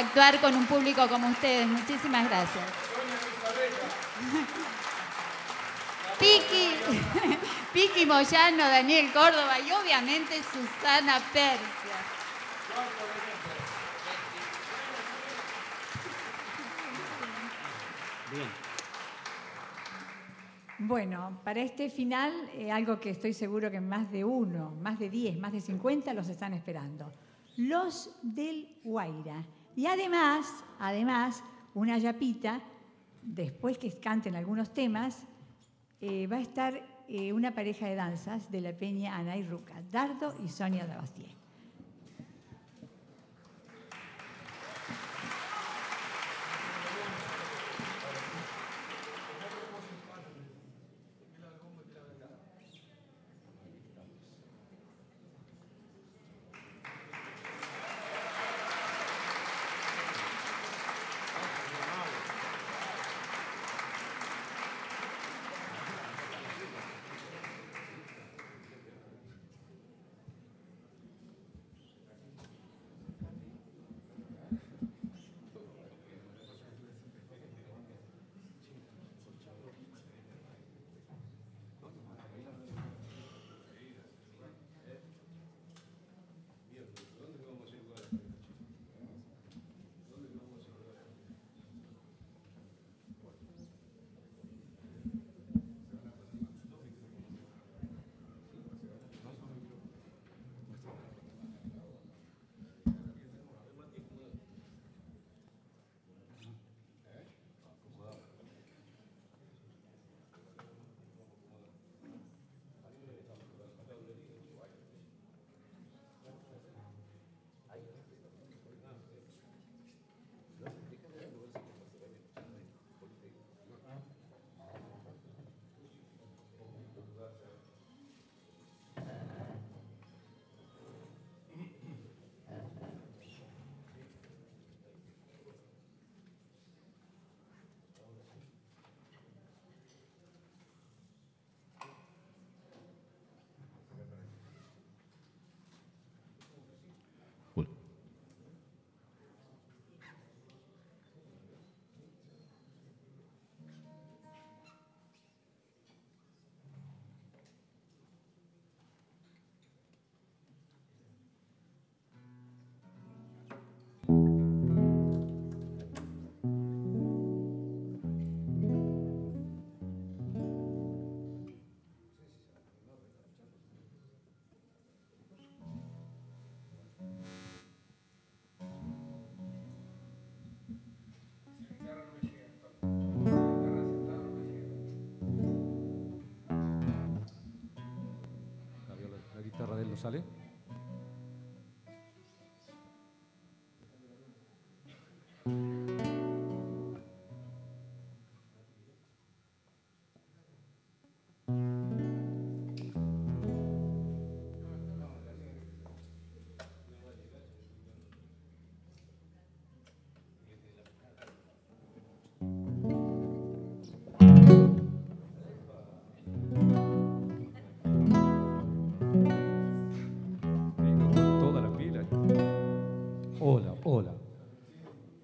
Cantar y actuar con un público como ustedes. Muchísimas gracias. Piki, Piki Moyano, Daniel Córdoba y obviamente Susana Persia. Bueno, para este final, eh, algo que estoy seguro que más de uno, más de 10, más de 50 los están esperando. Los del Guaira. Y además, además, una yapita, después que canten algunos temas, eh, va a estar eh, una pareja de danzas de la Peña Ana y Ruca, Dardo y Sonia Dabastier.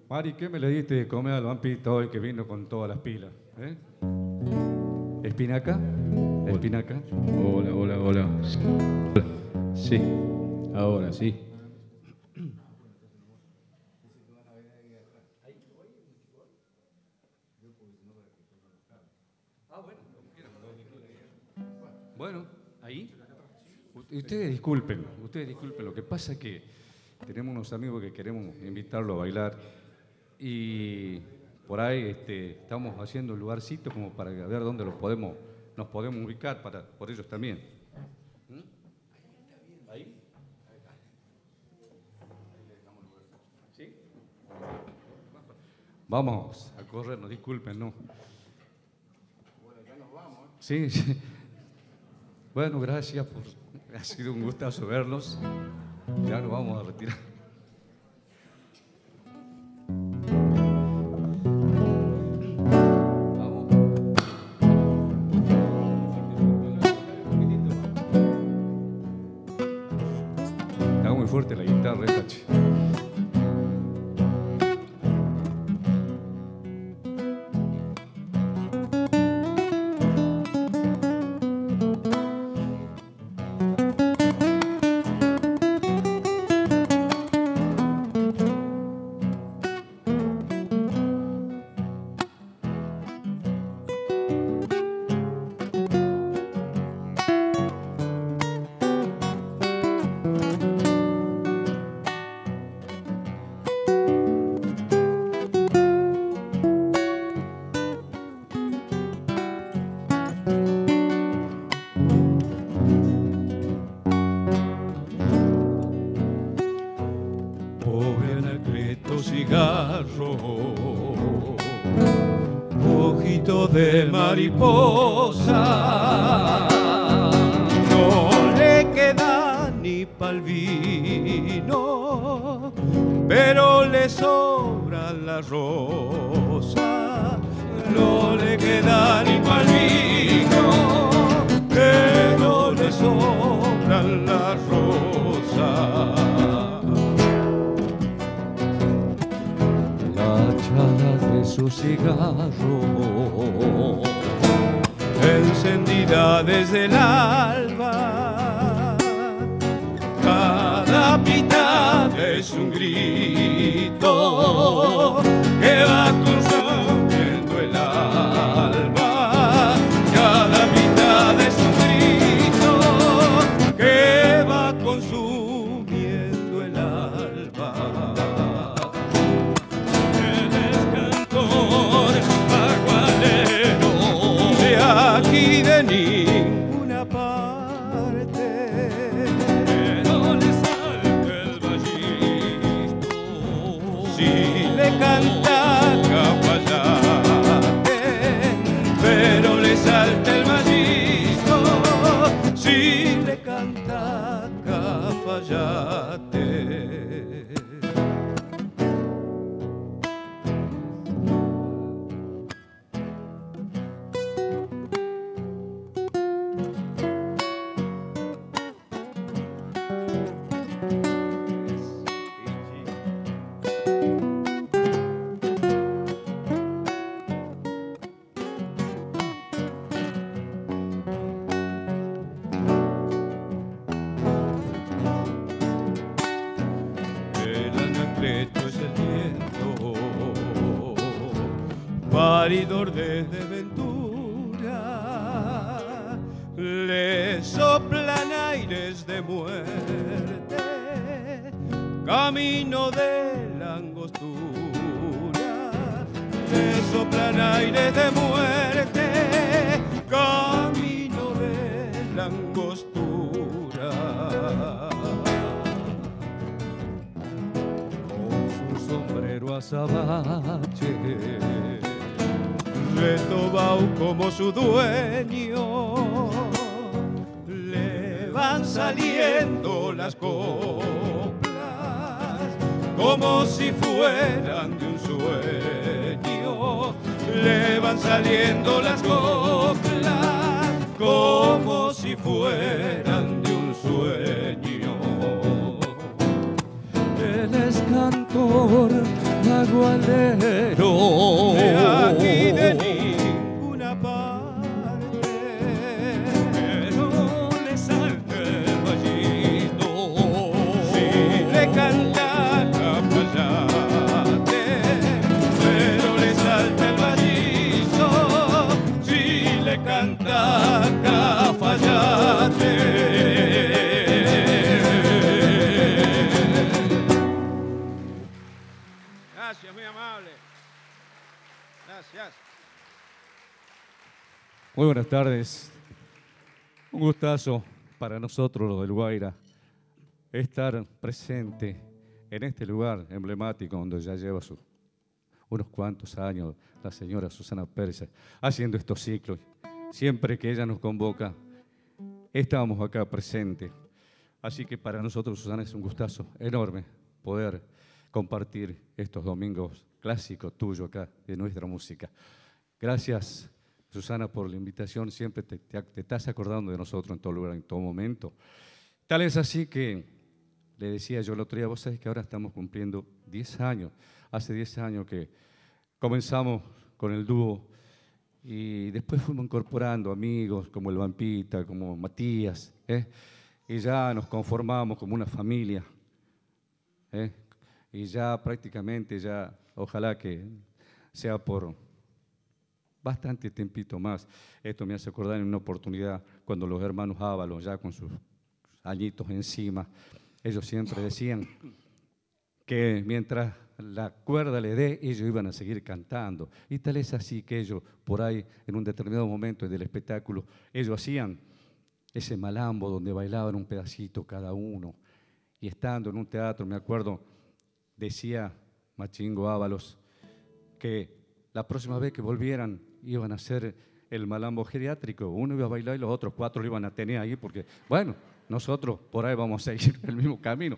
Mari, ¿qué me le diste de comer al vampito hoy que vino con todas las pilas? ¿Eh? ¿Espinaca? ¿Espinaca? Hola, hola, hola. Sí, ahora sí. Bueno, ahí. Ustedes disculpen, ustedes disculpen. Lo que pasa es que tenemos unos amigos que queremos invitarlo a bailar y por ahí este, estamos haciendo un lugarcito como para ver dónde los podemos, nos podemos ubicar para, por ellos también. ¿Mm? ¿Ahí? ¿Sí? Vamos a correr, no disculpen, no. Sí, sí. Bueno, gracias por. Ha sido un gustazo verlos. Ya nos vamos a retirar. Buenas tardes. Un gustazo para nosotros, los del Guaira, estar presente en este lugar emblemático donde ya lleva unos cuantos años la señora Susana Pérez haciendo estos ciclos. Siempre que ella nos convoca, estábamos acá presentes. Así que para nosotros, Susana, es un gustazo enorme poder compartir estos domingos clásicos tuyos acá de nuestra música. Gracias, Susana, por la invitación. Siempre te, estás acordando de nosotros en todo lugar, en todo momento. Tal es así que le decía yo el otro día, vos sabés que ahora estamos cumpliendo 10 años. Hace 10 años que comenzamos con el dúo y después fuimos incorporando amigos como el Vampita, como Matías, ¿eh? y ya nos conformamos como una familia. ¿eh? Y ya prácticamente, ya ojalá que sea por bastante tiempito más. Esto me hace acordar en una oportunidad cuando los hermanos Ábalos, ya con sus añitos encima, ellos siempre decían que mientras la cuerda le dé, ellos iban a seguir cantando. Y tal es así que ellos, por ahí, en un determinado momento del espectáculo, ellos hacían ese malambo donde bailaban un pedacito cada uno. Y estando en un teatro, me acuerdo, decía Machingo Ábalos que la próxima vez que volvieran iban a hacer el malambo geriátrico. Uno iba a bailar y los otros cuatro lo iban a tener ahí porque, bueno, nosotros por ahí vamos a seguir el mismo camino.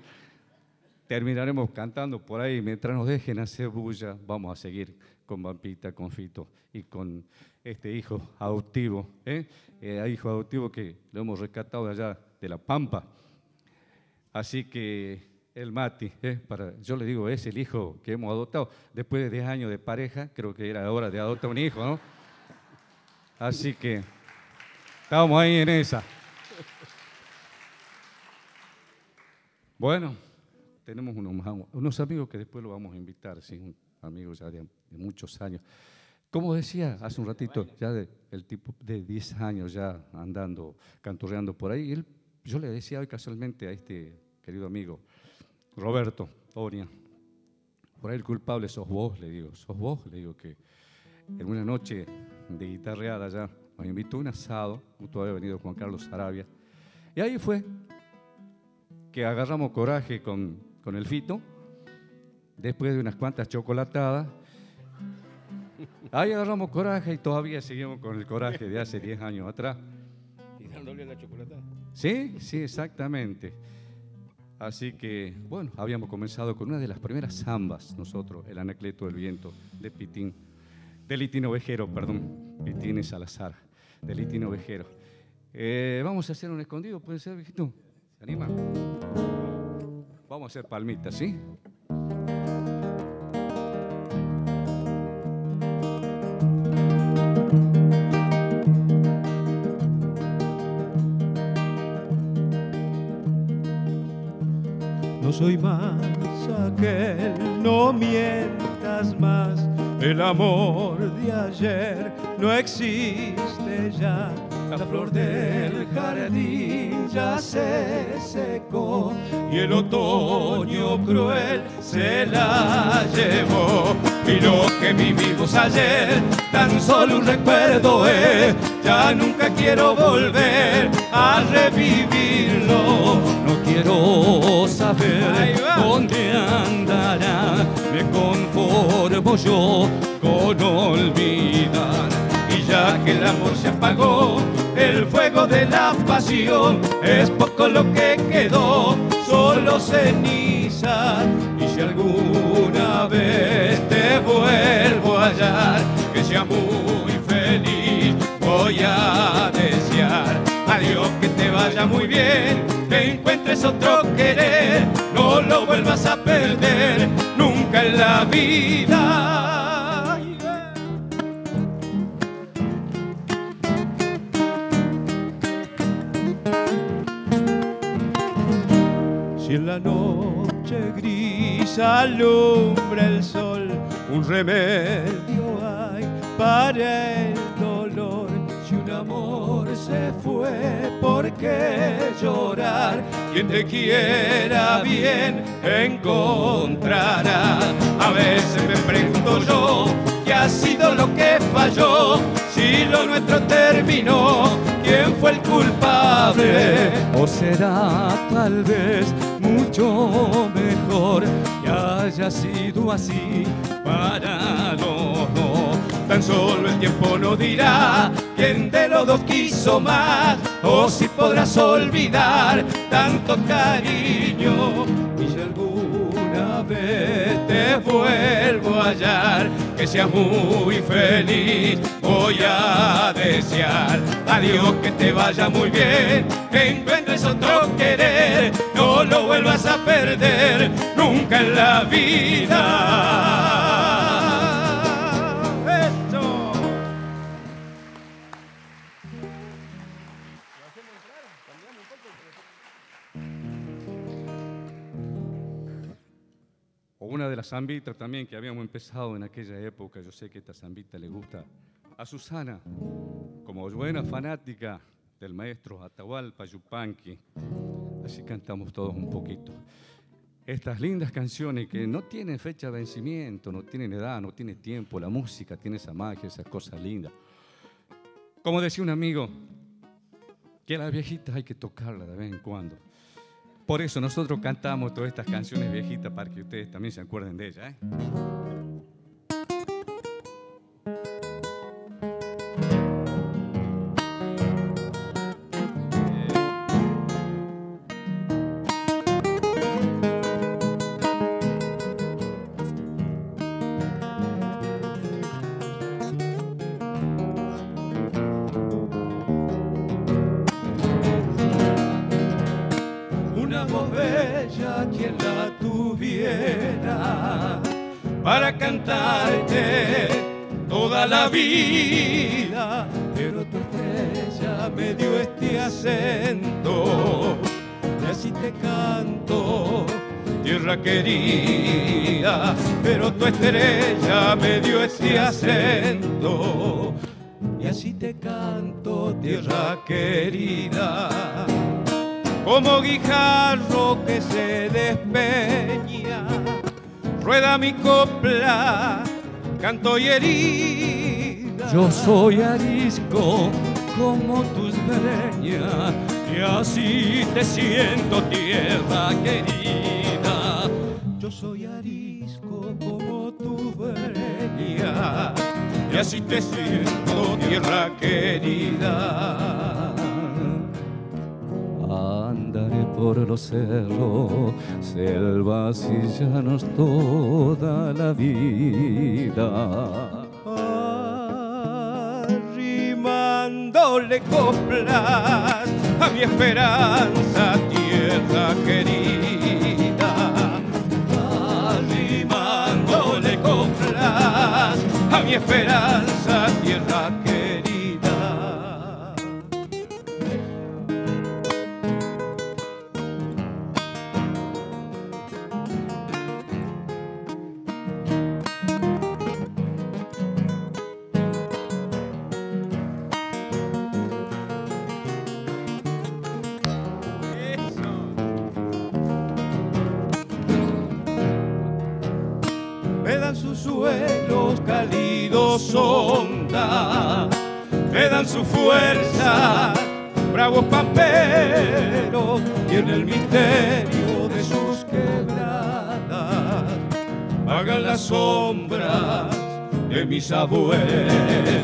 Terminaremos cantando por ahí, mientras nos dejen hacer bulla, vamos a seguir con Vampita, con Fito y con este hijo adoptivo, ¿eh? Eh, hijo adoptivo que lo hemos rescatado de allá, de La Pampa. Así que el Mati, ¿eh? Para, yo le digo, es el hijo que hemos adoptado. Después de 10 años de pareja, creo que era hora de adoptar un hijo, ¿no? Así que estamos ahí en esa. Bueno, tenemos unos, unos amigos que después lo vamos a invitar, sí, un amigo ya de, muchos años. Como decía hace un ratito, ya de, el tipo de 10 años ya andando, canturreando por ahí, yo le decía hoy casualmente a este querido amigo, Roberto Oria, por ahí el culpable sos vos, le digo, sos vos, le digo que en una noche de guitarreada ya nos invitó a un asado, justo había venido Juan Carlos Sarabia, y ahí fue que agarramos coraje con, con el Fito, después de unas cuantas chocolatadas, ahí agarramos coraje y todavía seguimos con el coraje de hace 10 años atrás. Y dándole la chocolatada. Sí, sí, exactamente. Así que, bueno, habíamos comenzado con una de las primeras zambas nosotros, el Anacleto del Viento, de Pitín, de Litino Vejero, perdón, Pitín y Salazar, de Litino Vejero. Eh, vamos a hacer un escondido, ¿puede ser, viejito? ¿Se anima? Vamos a hacer palmitas, ¿sí? No soy más aquel, no mientas más. El amor de ayer no existe ya. La flor del jardín ya se secó y el otoño cruel se la llevó. y lo que vivimos ayer tan solo un recuerdo es. Ya nunca quiero volver a revivirlo. No quiero saber yo con olvidar. Y ya que el amor se apagó, el fuego de la pasión es poco lo que quedó, solo ceniza. Y si alguna vez te vuelvo a hallar, que sea muy feliz, voy a desear. Adiós, que te vaya muy bien, que encuentres otro querer, no lo vuelvas a perder nunca en la vida. Si en la noche gris alumbra el sol, un remedio hay para el se fue, ¿por qué llorar? Quien te quiera bien encontrará. A veces me pregunto yo, ¿qué ha sido lo que falló? Si lo nuestro terminó, ¿quién fue el culpable? ¿O será tal vez mucho mejor que haya sido así para los dos? Tan solo el tiempo no dirá quién de los dos quiso más o si podrás olvidar tanto cariño. Y si alguna vez te vuelvo a hallar, que seas muy feliz, voy a desear. Adiós, que te vaya muy bien, que encuentres otro querer, no lo vuelvas a perder nunca en la vida. Una de las zambitas también que habíamos empezado en aquella época. Yo sé que esta zambita le gusta a Susana, como buena fanática del maestro Atahualpa Yupanqui. Así cantamos todos un poquito. Estas lindas canciones que no tienen fecha de vencimiento, no tienen edad, no tienen tiempo. La música tiene esa magia, esas cosas lindas. Como decía un amigo, que las viejitas hay que tocarlas de vez en cuando. Por eso nosotros cantamos todas estas canciones viejitas para que ustedes también se acuerden de ellas. ¿eh? Vida. Pero tu estrella me dio este acento y así te canto, tierra querida. Pero tu estrella me dio este acento y así te canto, tierra querida como guijarro que se despeña, rueda mi copla, canto y herida. Yo soy arisco como tus breñas, y así te siento tierra querida. Yo soy arisco como tu breña, y así te siento tierra querida. Andaré por los cerros, selvas y llanos toda la vida. Arrimándole coplas a mi esperanza, tierra querida. Arrimándole coplas a mi esperanza, tierra mis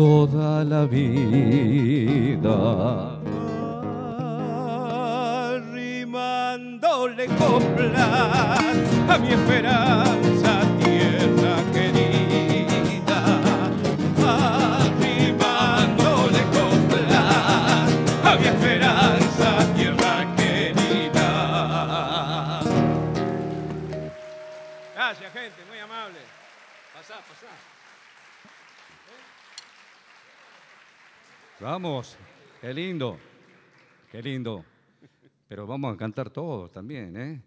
toda la vida. Lindo. Pero vamos a cantar todos también, ¿eh?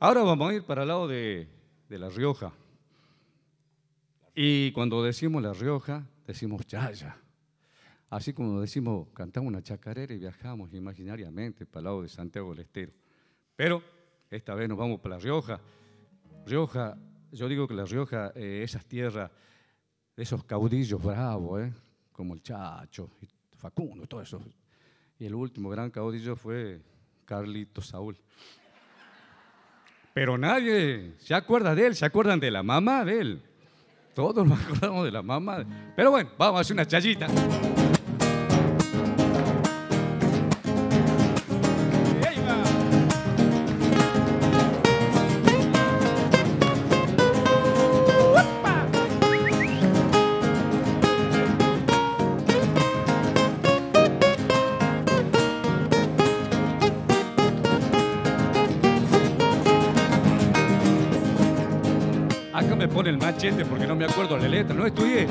Ahora vamos a ir para el lado de, de La Rioja. Y cuando decimos La Rioja, decimos Chaya. Así como decimos, cantamos una chacarera y viajamos imaginariamente para el lado de Santiago del Estero. Pero esta vez nos vamos para La Rioja. Rioja, yo digo que La Rioja, eh, esas tierras esos caudillos bravos, ¿eh? como el Chacho, Facundo, todo eso. Y el último gran caudillo fue Carlito Saúl. Pero nadie se acuerda de él, se acuerdan de la mamá de él. Todos nos acordamos de la mamá. Pero bueno, vamos a hacer una chayita. Porque no me acuerdo la letra, no estudié.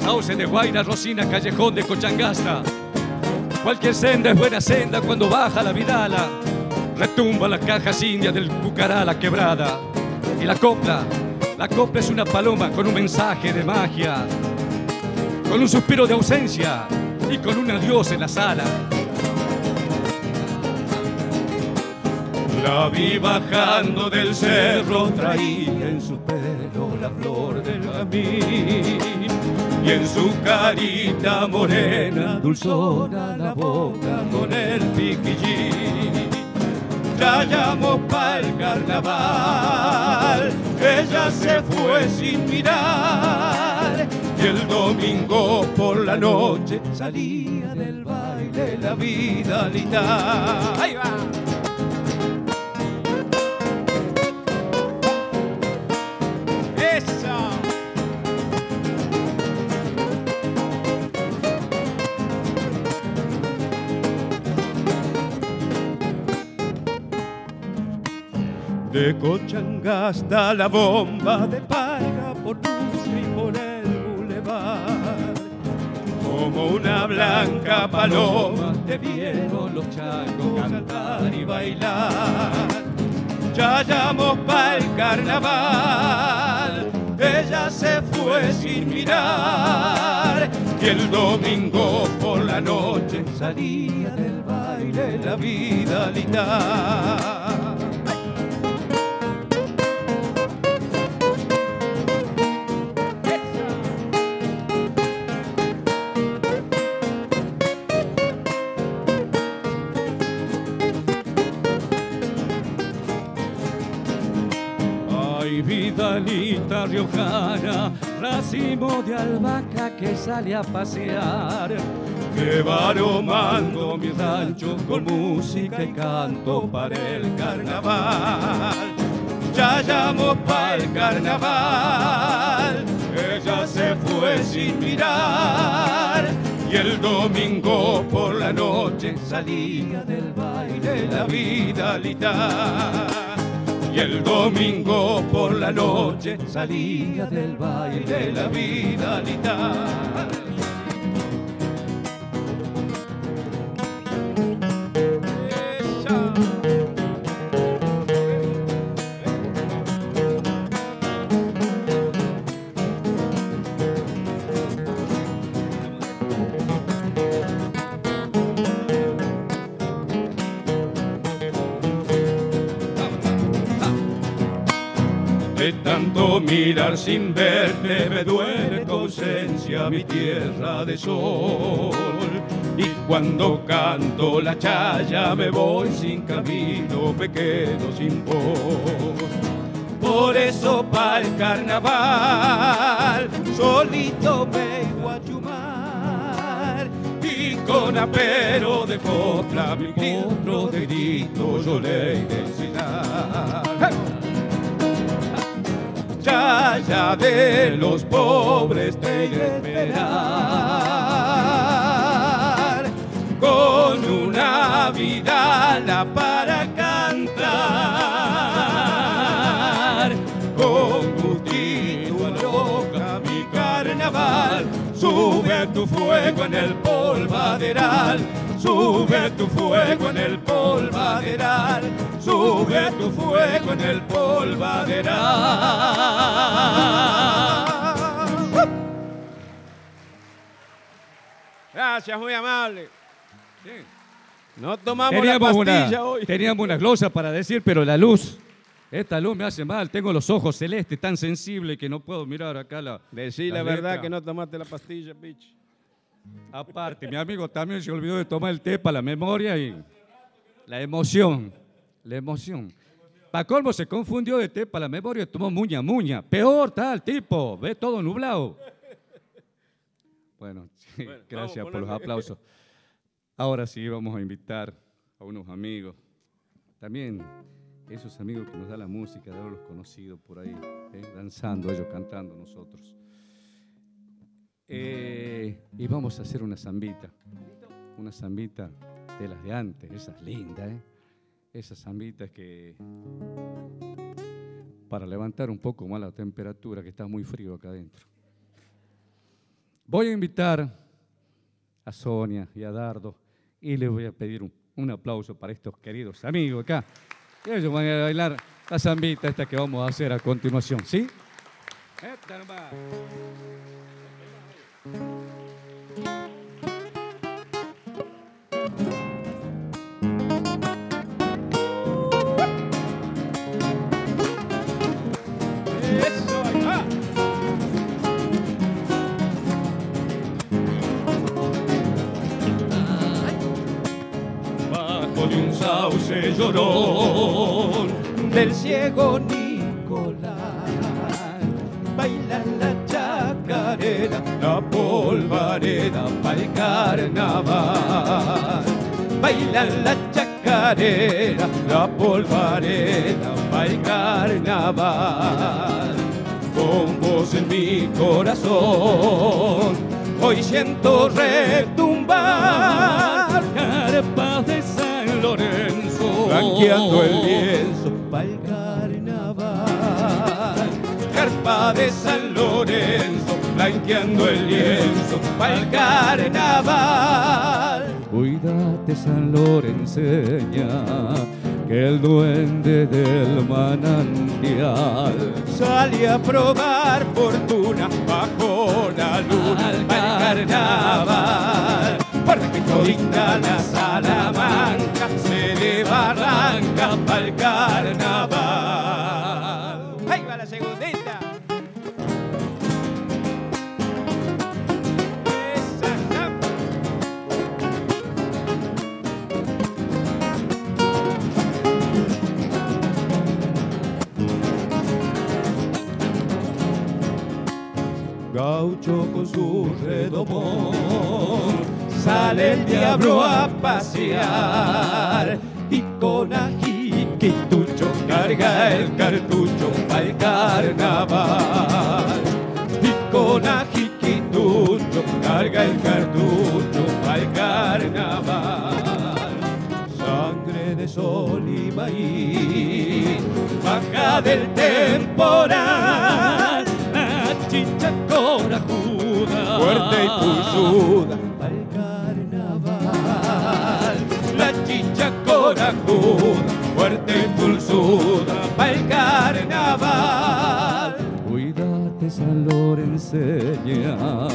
Sauce de Guaira, Rosina, Callejón de Cochangasta. Cualquier senda es buena senda cuando baja la vidala. Retumba las cajas indias del Bucará la quebrada. Y la copla, la copla es una paloma con un mensaje de magia. Con un suspiro de ausencia y con un adiós en la sala. La vi bajando del cerro, traía en su pelo la flor del jamín y en su carita morena dulzona la boca con el piquillín. Ya llamó pa'l carnaval, ella se fue sin mirar y el domingo por la noche salía del baile la vida lita. Ahí va. De Cochanga hasta la bomba de Parga por Luce y por el bulevar. Como una blanca paloma te vieron los changos cantar y bailar. Ya llamó pa'l carnaval, ella se fue sin mirar. Y el domingo por la noche salía del baile la vida linda. Sale a pasear. Que va mi rancho con música y canto para el carnaval. ya llamó para el carnaval. Ella se fue sin mirar y el domingo por la noche salía del baile la vida Y el domingo por la noche salía del baile la vida De mirar sin verte me duele ausencia, mi tierra de sol. Y cuando canto la chaya me voy sin camino, me quedo sin voz. Por eso pa'l carnaval solito voy a chumar y con apero de copla mi potro de grito yo le iré a ensinar. Ya, ya de los pobres te esperar. Con una vidala para cantar. Con gustito loca mi carnaval. Sube tu fuego en el polvaderal sube tu fuego en el polvaderal sube tu fuego en el polvaderal Gracias, muy amable. No tomamos la Teníamos pastilla una, hoy. teníamos una glosa para decir, pero la luz, esta luz me hace mal. Tengo los ojos celestes tan sensibles que no puedo mirar acá la. Decí la, verdad que no tomaste la pastilla, bitch. Aparte, mi amigo también se olvidó de tomar el té para la memoria y la emoción. La emoción. Pa' colmo se confundió de té para la memoria y tomó muña, muña. Peor tal tipo, ve todo nublado. Bueno, gracias por los aplausos. Ahora sí vamos a invitar a unos amigos. También esos amigos que nos da la música, de haberlos conocido por ahí, ¿eh? danzando, ellos cantando, nosotros. Eh, y vamos a hacer una zambita. Una zambita de las de antes, esas lindas, ¿eh? Esas zambitas que. para levantar un poco más la temperatura, que está muy frío acá adentro. Voy a invitar a Sonia y a Dardo y les voy a pedir un, un aplauso para estos queridos amigos acá. Y ellos van a bailar la zambita esta que vamos a hacer a continuación, ¿sí? Esta. Sauce llorón del ciego Nicolás. Baila la chacarera, la polvareda pa'l carnaval. Baila la chacarera, la polvareda pa'l carnaval. Con vos en mi corazón, hoy siento retumbar blanqueando el lienzo pa'l carnaval. Carpa de San Lorenzo, blanqueando el lienzo pa'l carnaval. Cuídate San Lorenceña, que el duende del manantial Salí a probar fortuna bajo la luna al carnaval. Porque la Salamanca barranca pa'l carnaval. Ahí va la segundita. Gaucho con su redomón, sale el diablo a pasear jiquitucho, carga el cartucho para el carnaval. Y con ajiquitucho, carga el cartucho para el carnaval. Sangre de sol y maíz, baja del temporal, la chicha corajuda, fuerte y pulsuda pa'l carnaval. La chicha corajuda, fuerte y pulsuda pa'l carnaval. Cuídate San que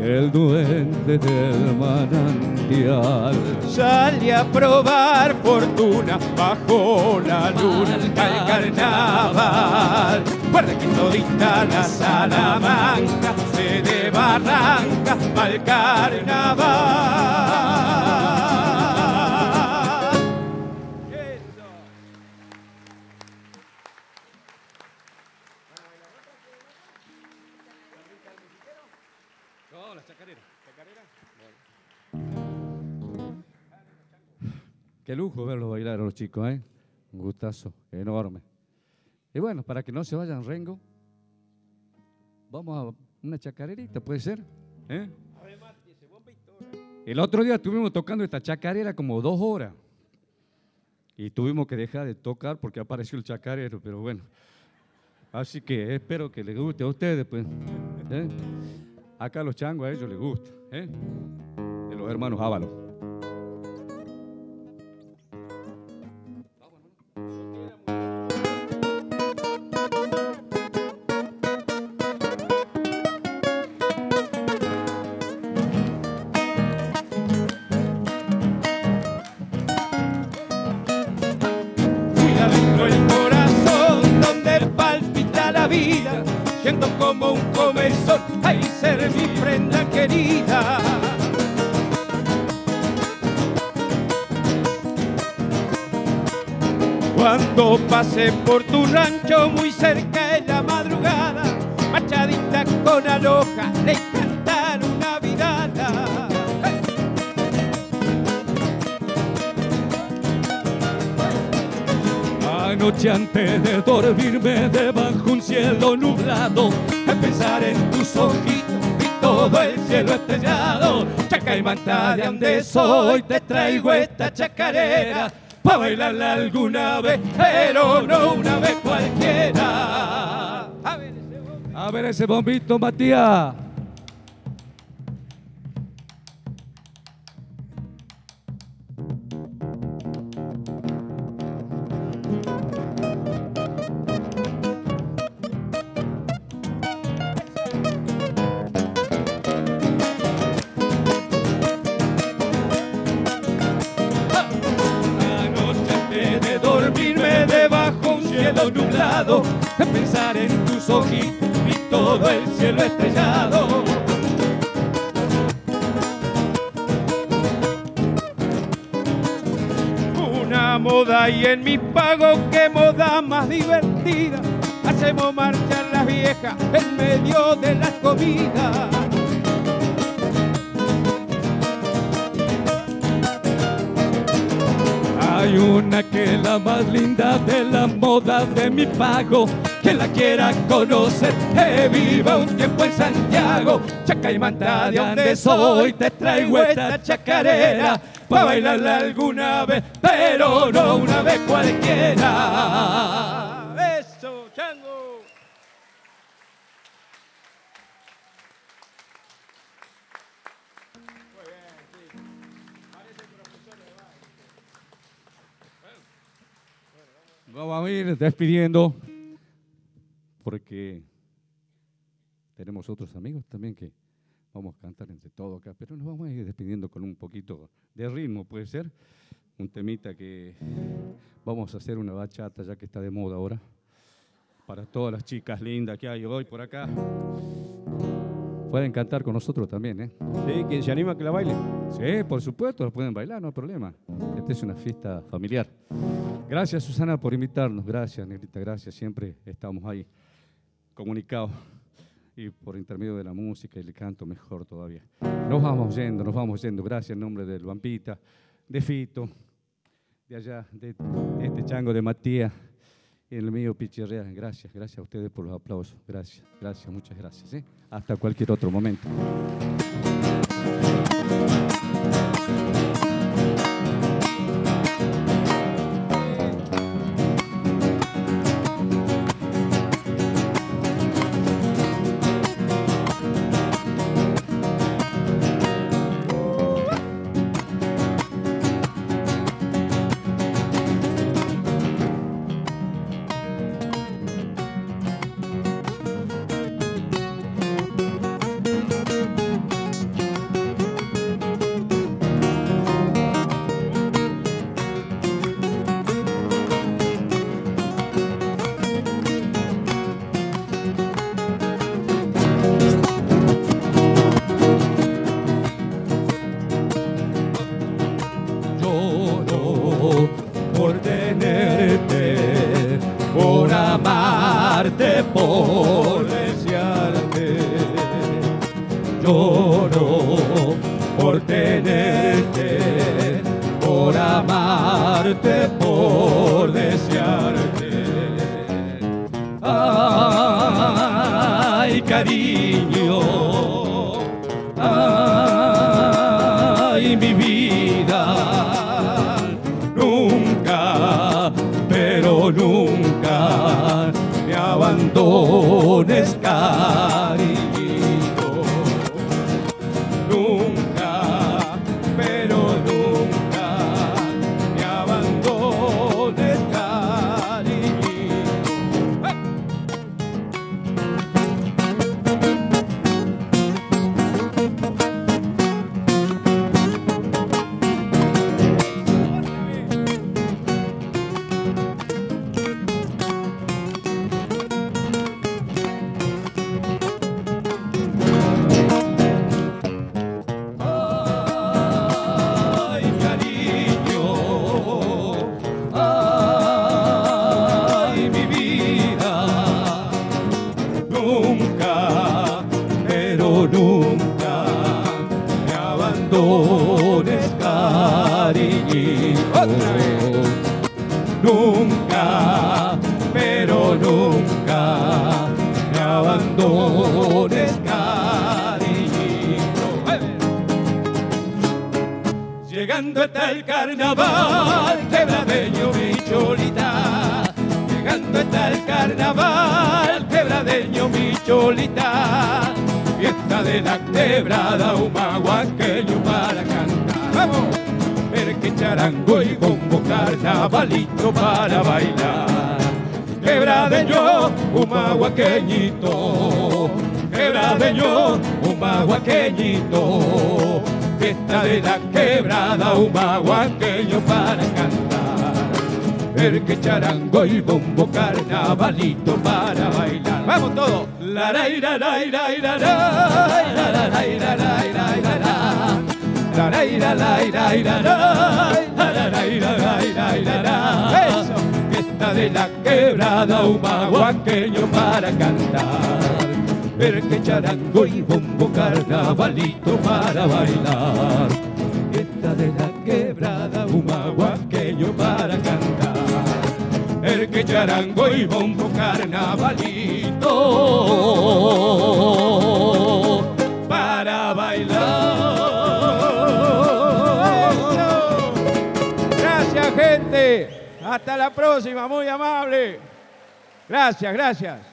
el duende del manantial sale a probar fortuna bajo la luna al carnaval. Guarda que todita la salamanca se desbarranca al carnaval. Qué lujo verlos bailar a los chicos, ¿eh? Un gustazo enorme. Y bueno, para que no se vayan rengo, vamos a una chacarerita, ¿puede ser? ¿Eh? El otro día estuvimos tocando esta chacarera como dos horas. Y tuvimos que dejar de tocar porque apareció el chacarero, pero bueno. Así que espero que les guste a ustedes, pues. ¿eh? Acá los changos a ellos les gusta, ¿eh? De los hermanos Ábalos. Como un comezón, ay ser mi prenda querida. Cuando pase por tu rancho muy cerca en la madrugada, machadita con aloja, le Anoche antes de dormirme debajo un cielo nublado, a pensar en tus ojitos y todo el cielo estrellado. Chaca y manta de donde soy, te traigo esta chacarera. Pa' bailarla alguna vez, pero no una vez cualquiera. A ver ese bombito, Matías. Hay una que es la más linda de la moda de mi pago. que la quiera conocer, que viva un tiempo en Santiago. Chaca y manta de donde soy, te traigo esta chacarera. Pa' bailarla alguna vez, pero no una vez cualquiera. Vamos a ir despidiendo porque tenemos otros amigos también que vamos a cantar entre todos acá, pero nos vamos a ir despidiendo con un poquito de ritmo, puede ser. Un temita que vamos a hacer una bachata ya que está de moda ahora. Para todas las chicas lindas que hay hoy por acá. Pueden cantar con nosotros también, ¿eh? Sí, quien se anima que la baile. Sí, por supuesto, lo pueden bailar, no hay problema. Esta es una fiesta familiar. Gracias, Susana, por invitarnos. Gracias, Negrita, gracias. Siempre estamos ahí comunicados. Y por intermedio de la música y el canto, mejor todavía. Nos vamos yendo, nos vamos yendo. Gracias en nombre del Vampita, de Fito, de allá, de, de este chango de Matías y el mío Pichirrea. Gracias, gracias a ustedes por los aplausos. Gracias, gracias, muchas gracias. ¿eh? Hasta cualquier otro momento. Para bailar. ¡Vamos todos! La la la la la la la la la la la la. Fiesta de la quebrada, un maguaqueño para cantar el que charango y bombo carnavalito para bailar. Charango y bombo carnavalito para bailar. Gracias, gente. Hasta la próxima, muy amable. Gracias, gracias. Gracias.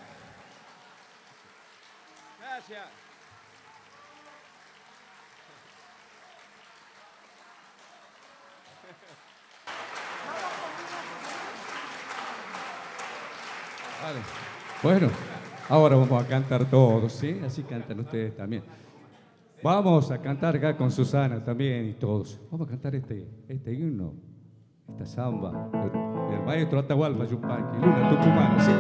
Bueno, ahora vamos a cantar todos, ¿sí? Así cantan ustedes también. Vamos a cantar acá con Susana también y todos. Vamos a cantar este, este himno, esta samba, del, del maestro Atahualpa Yupanqui, Luna Tucumana, ¿sí?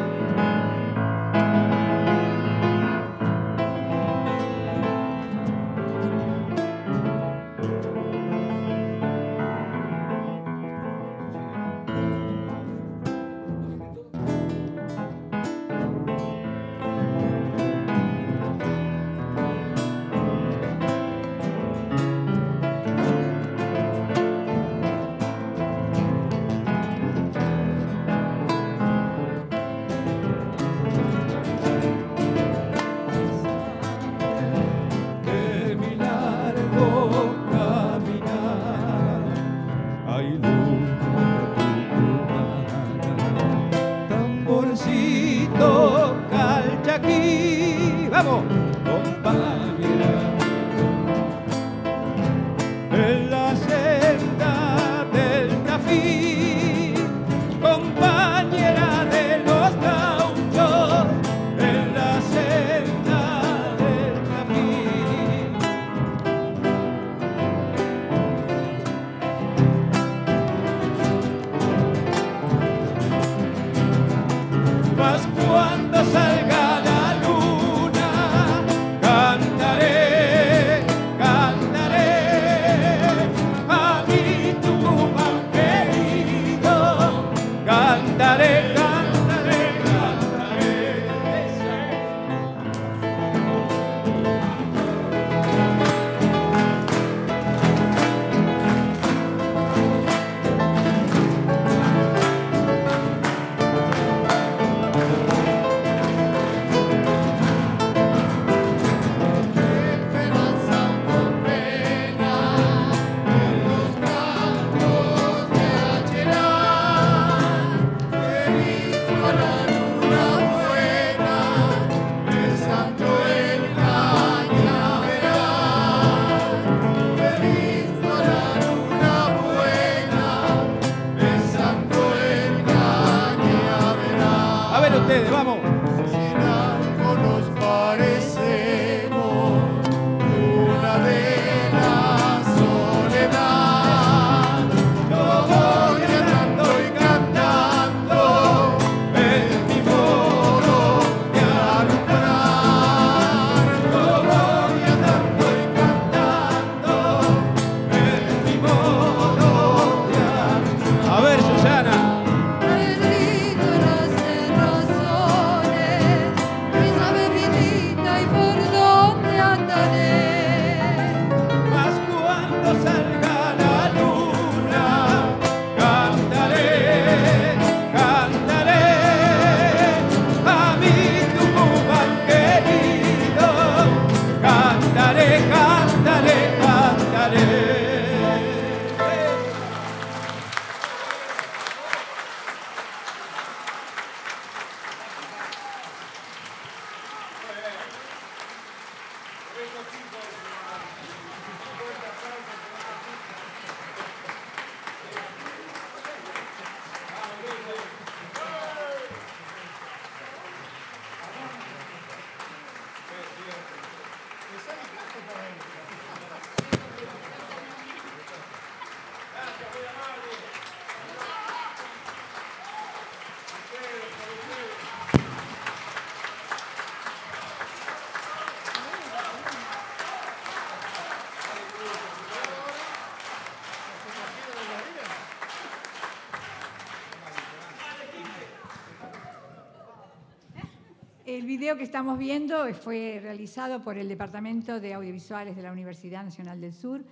video que estamos viendo fue realizado por el Departamento de Audiovisuales de la Universidad Nacional del Sur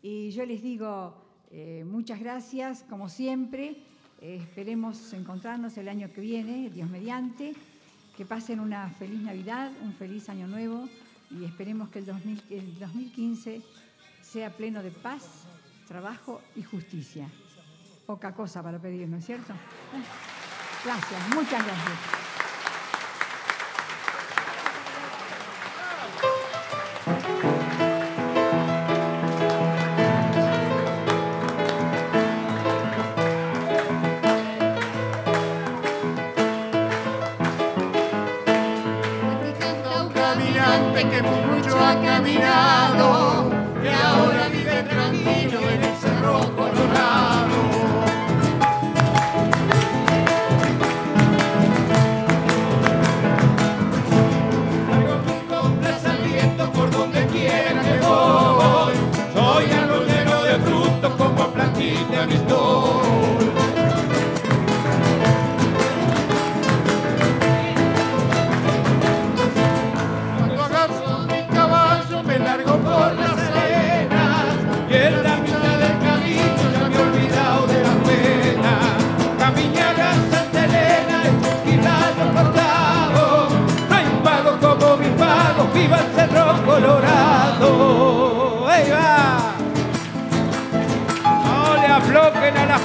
y yo les digo eh, muchas gracias, como siempre. Eh, esperemos encontrarnos el año que viene, Dios mediante. Que pasen una feliz Navidad, un feliz Año Nuevo y esperemos que el, el 2015 sea pleno de paz, trabajo y justicia. Poca cosa para pedir, ¿no es cierto? Gracias, muchas gracias.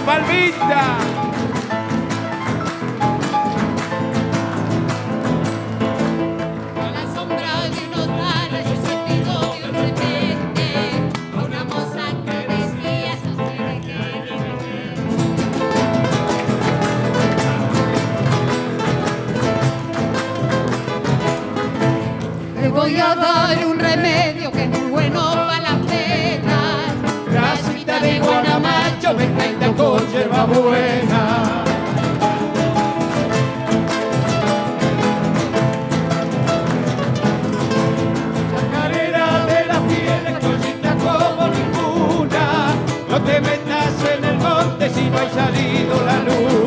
palmita. ha salido la luz.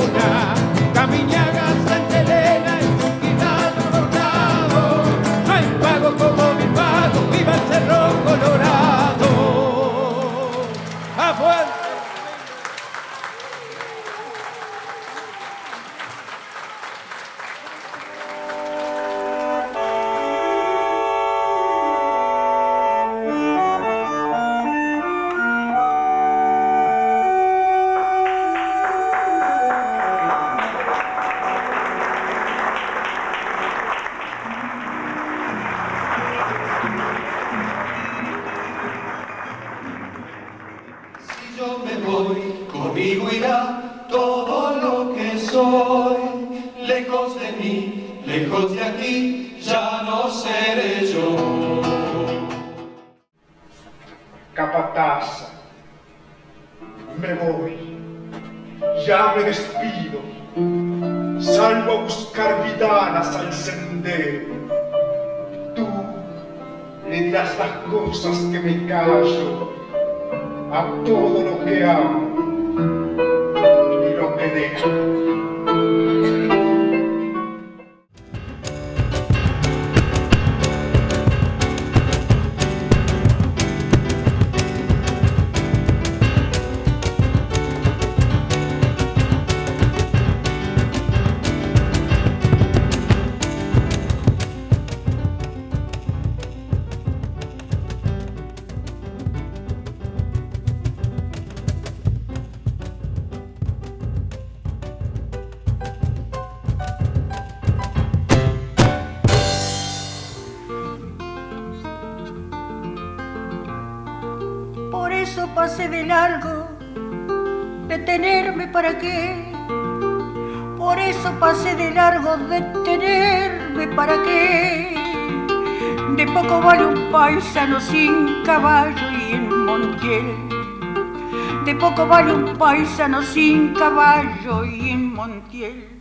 paisano sin caballo y en Montiel.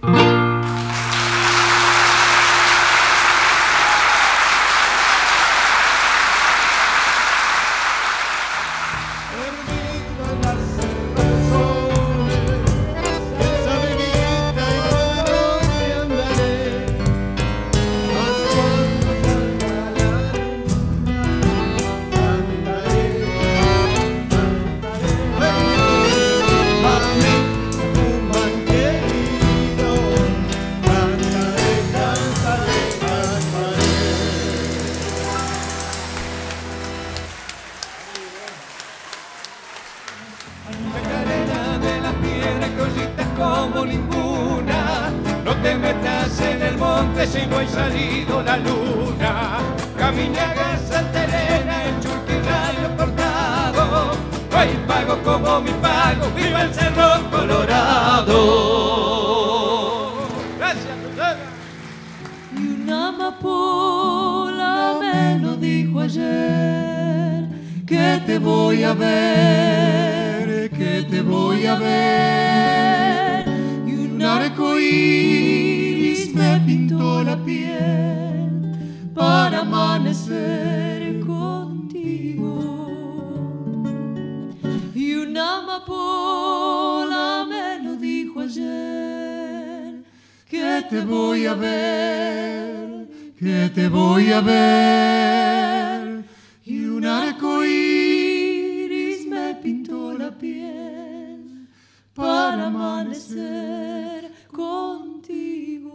Te voy a ver, que te voy a ver. Y un arco iris me pintó la piel para amanecer contigo.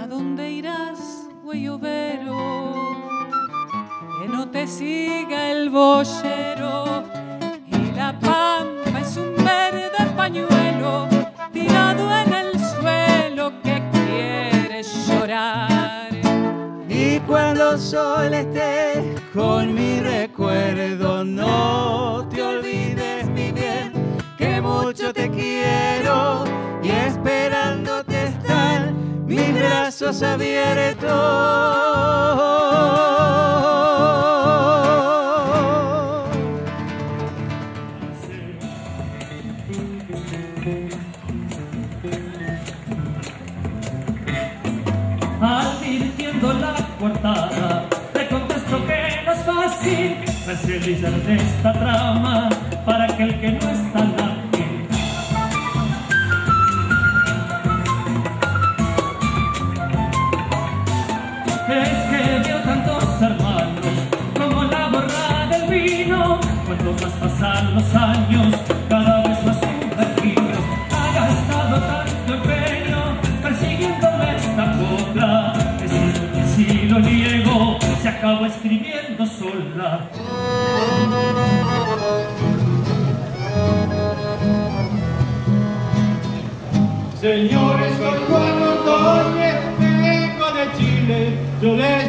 ¿A dónde irás, güeyovero? Que no te siga el boyero en el suelo que quiere llorar. Y cuando sol esté con mi recuerdo, no te olvides, mi bien, que mucho te quiero y esperándote están mis brazos abiertos. Te contesto que no es fácil realizar de esta trama para aquel que no está ágil. Es que veo tantos hermanos como la borra del vino. Cuanto más pasan los años, acaba escribiendo sola. Señores, soy Juan Ordóñez, vengo de Chile, yo les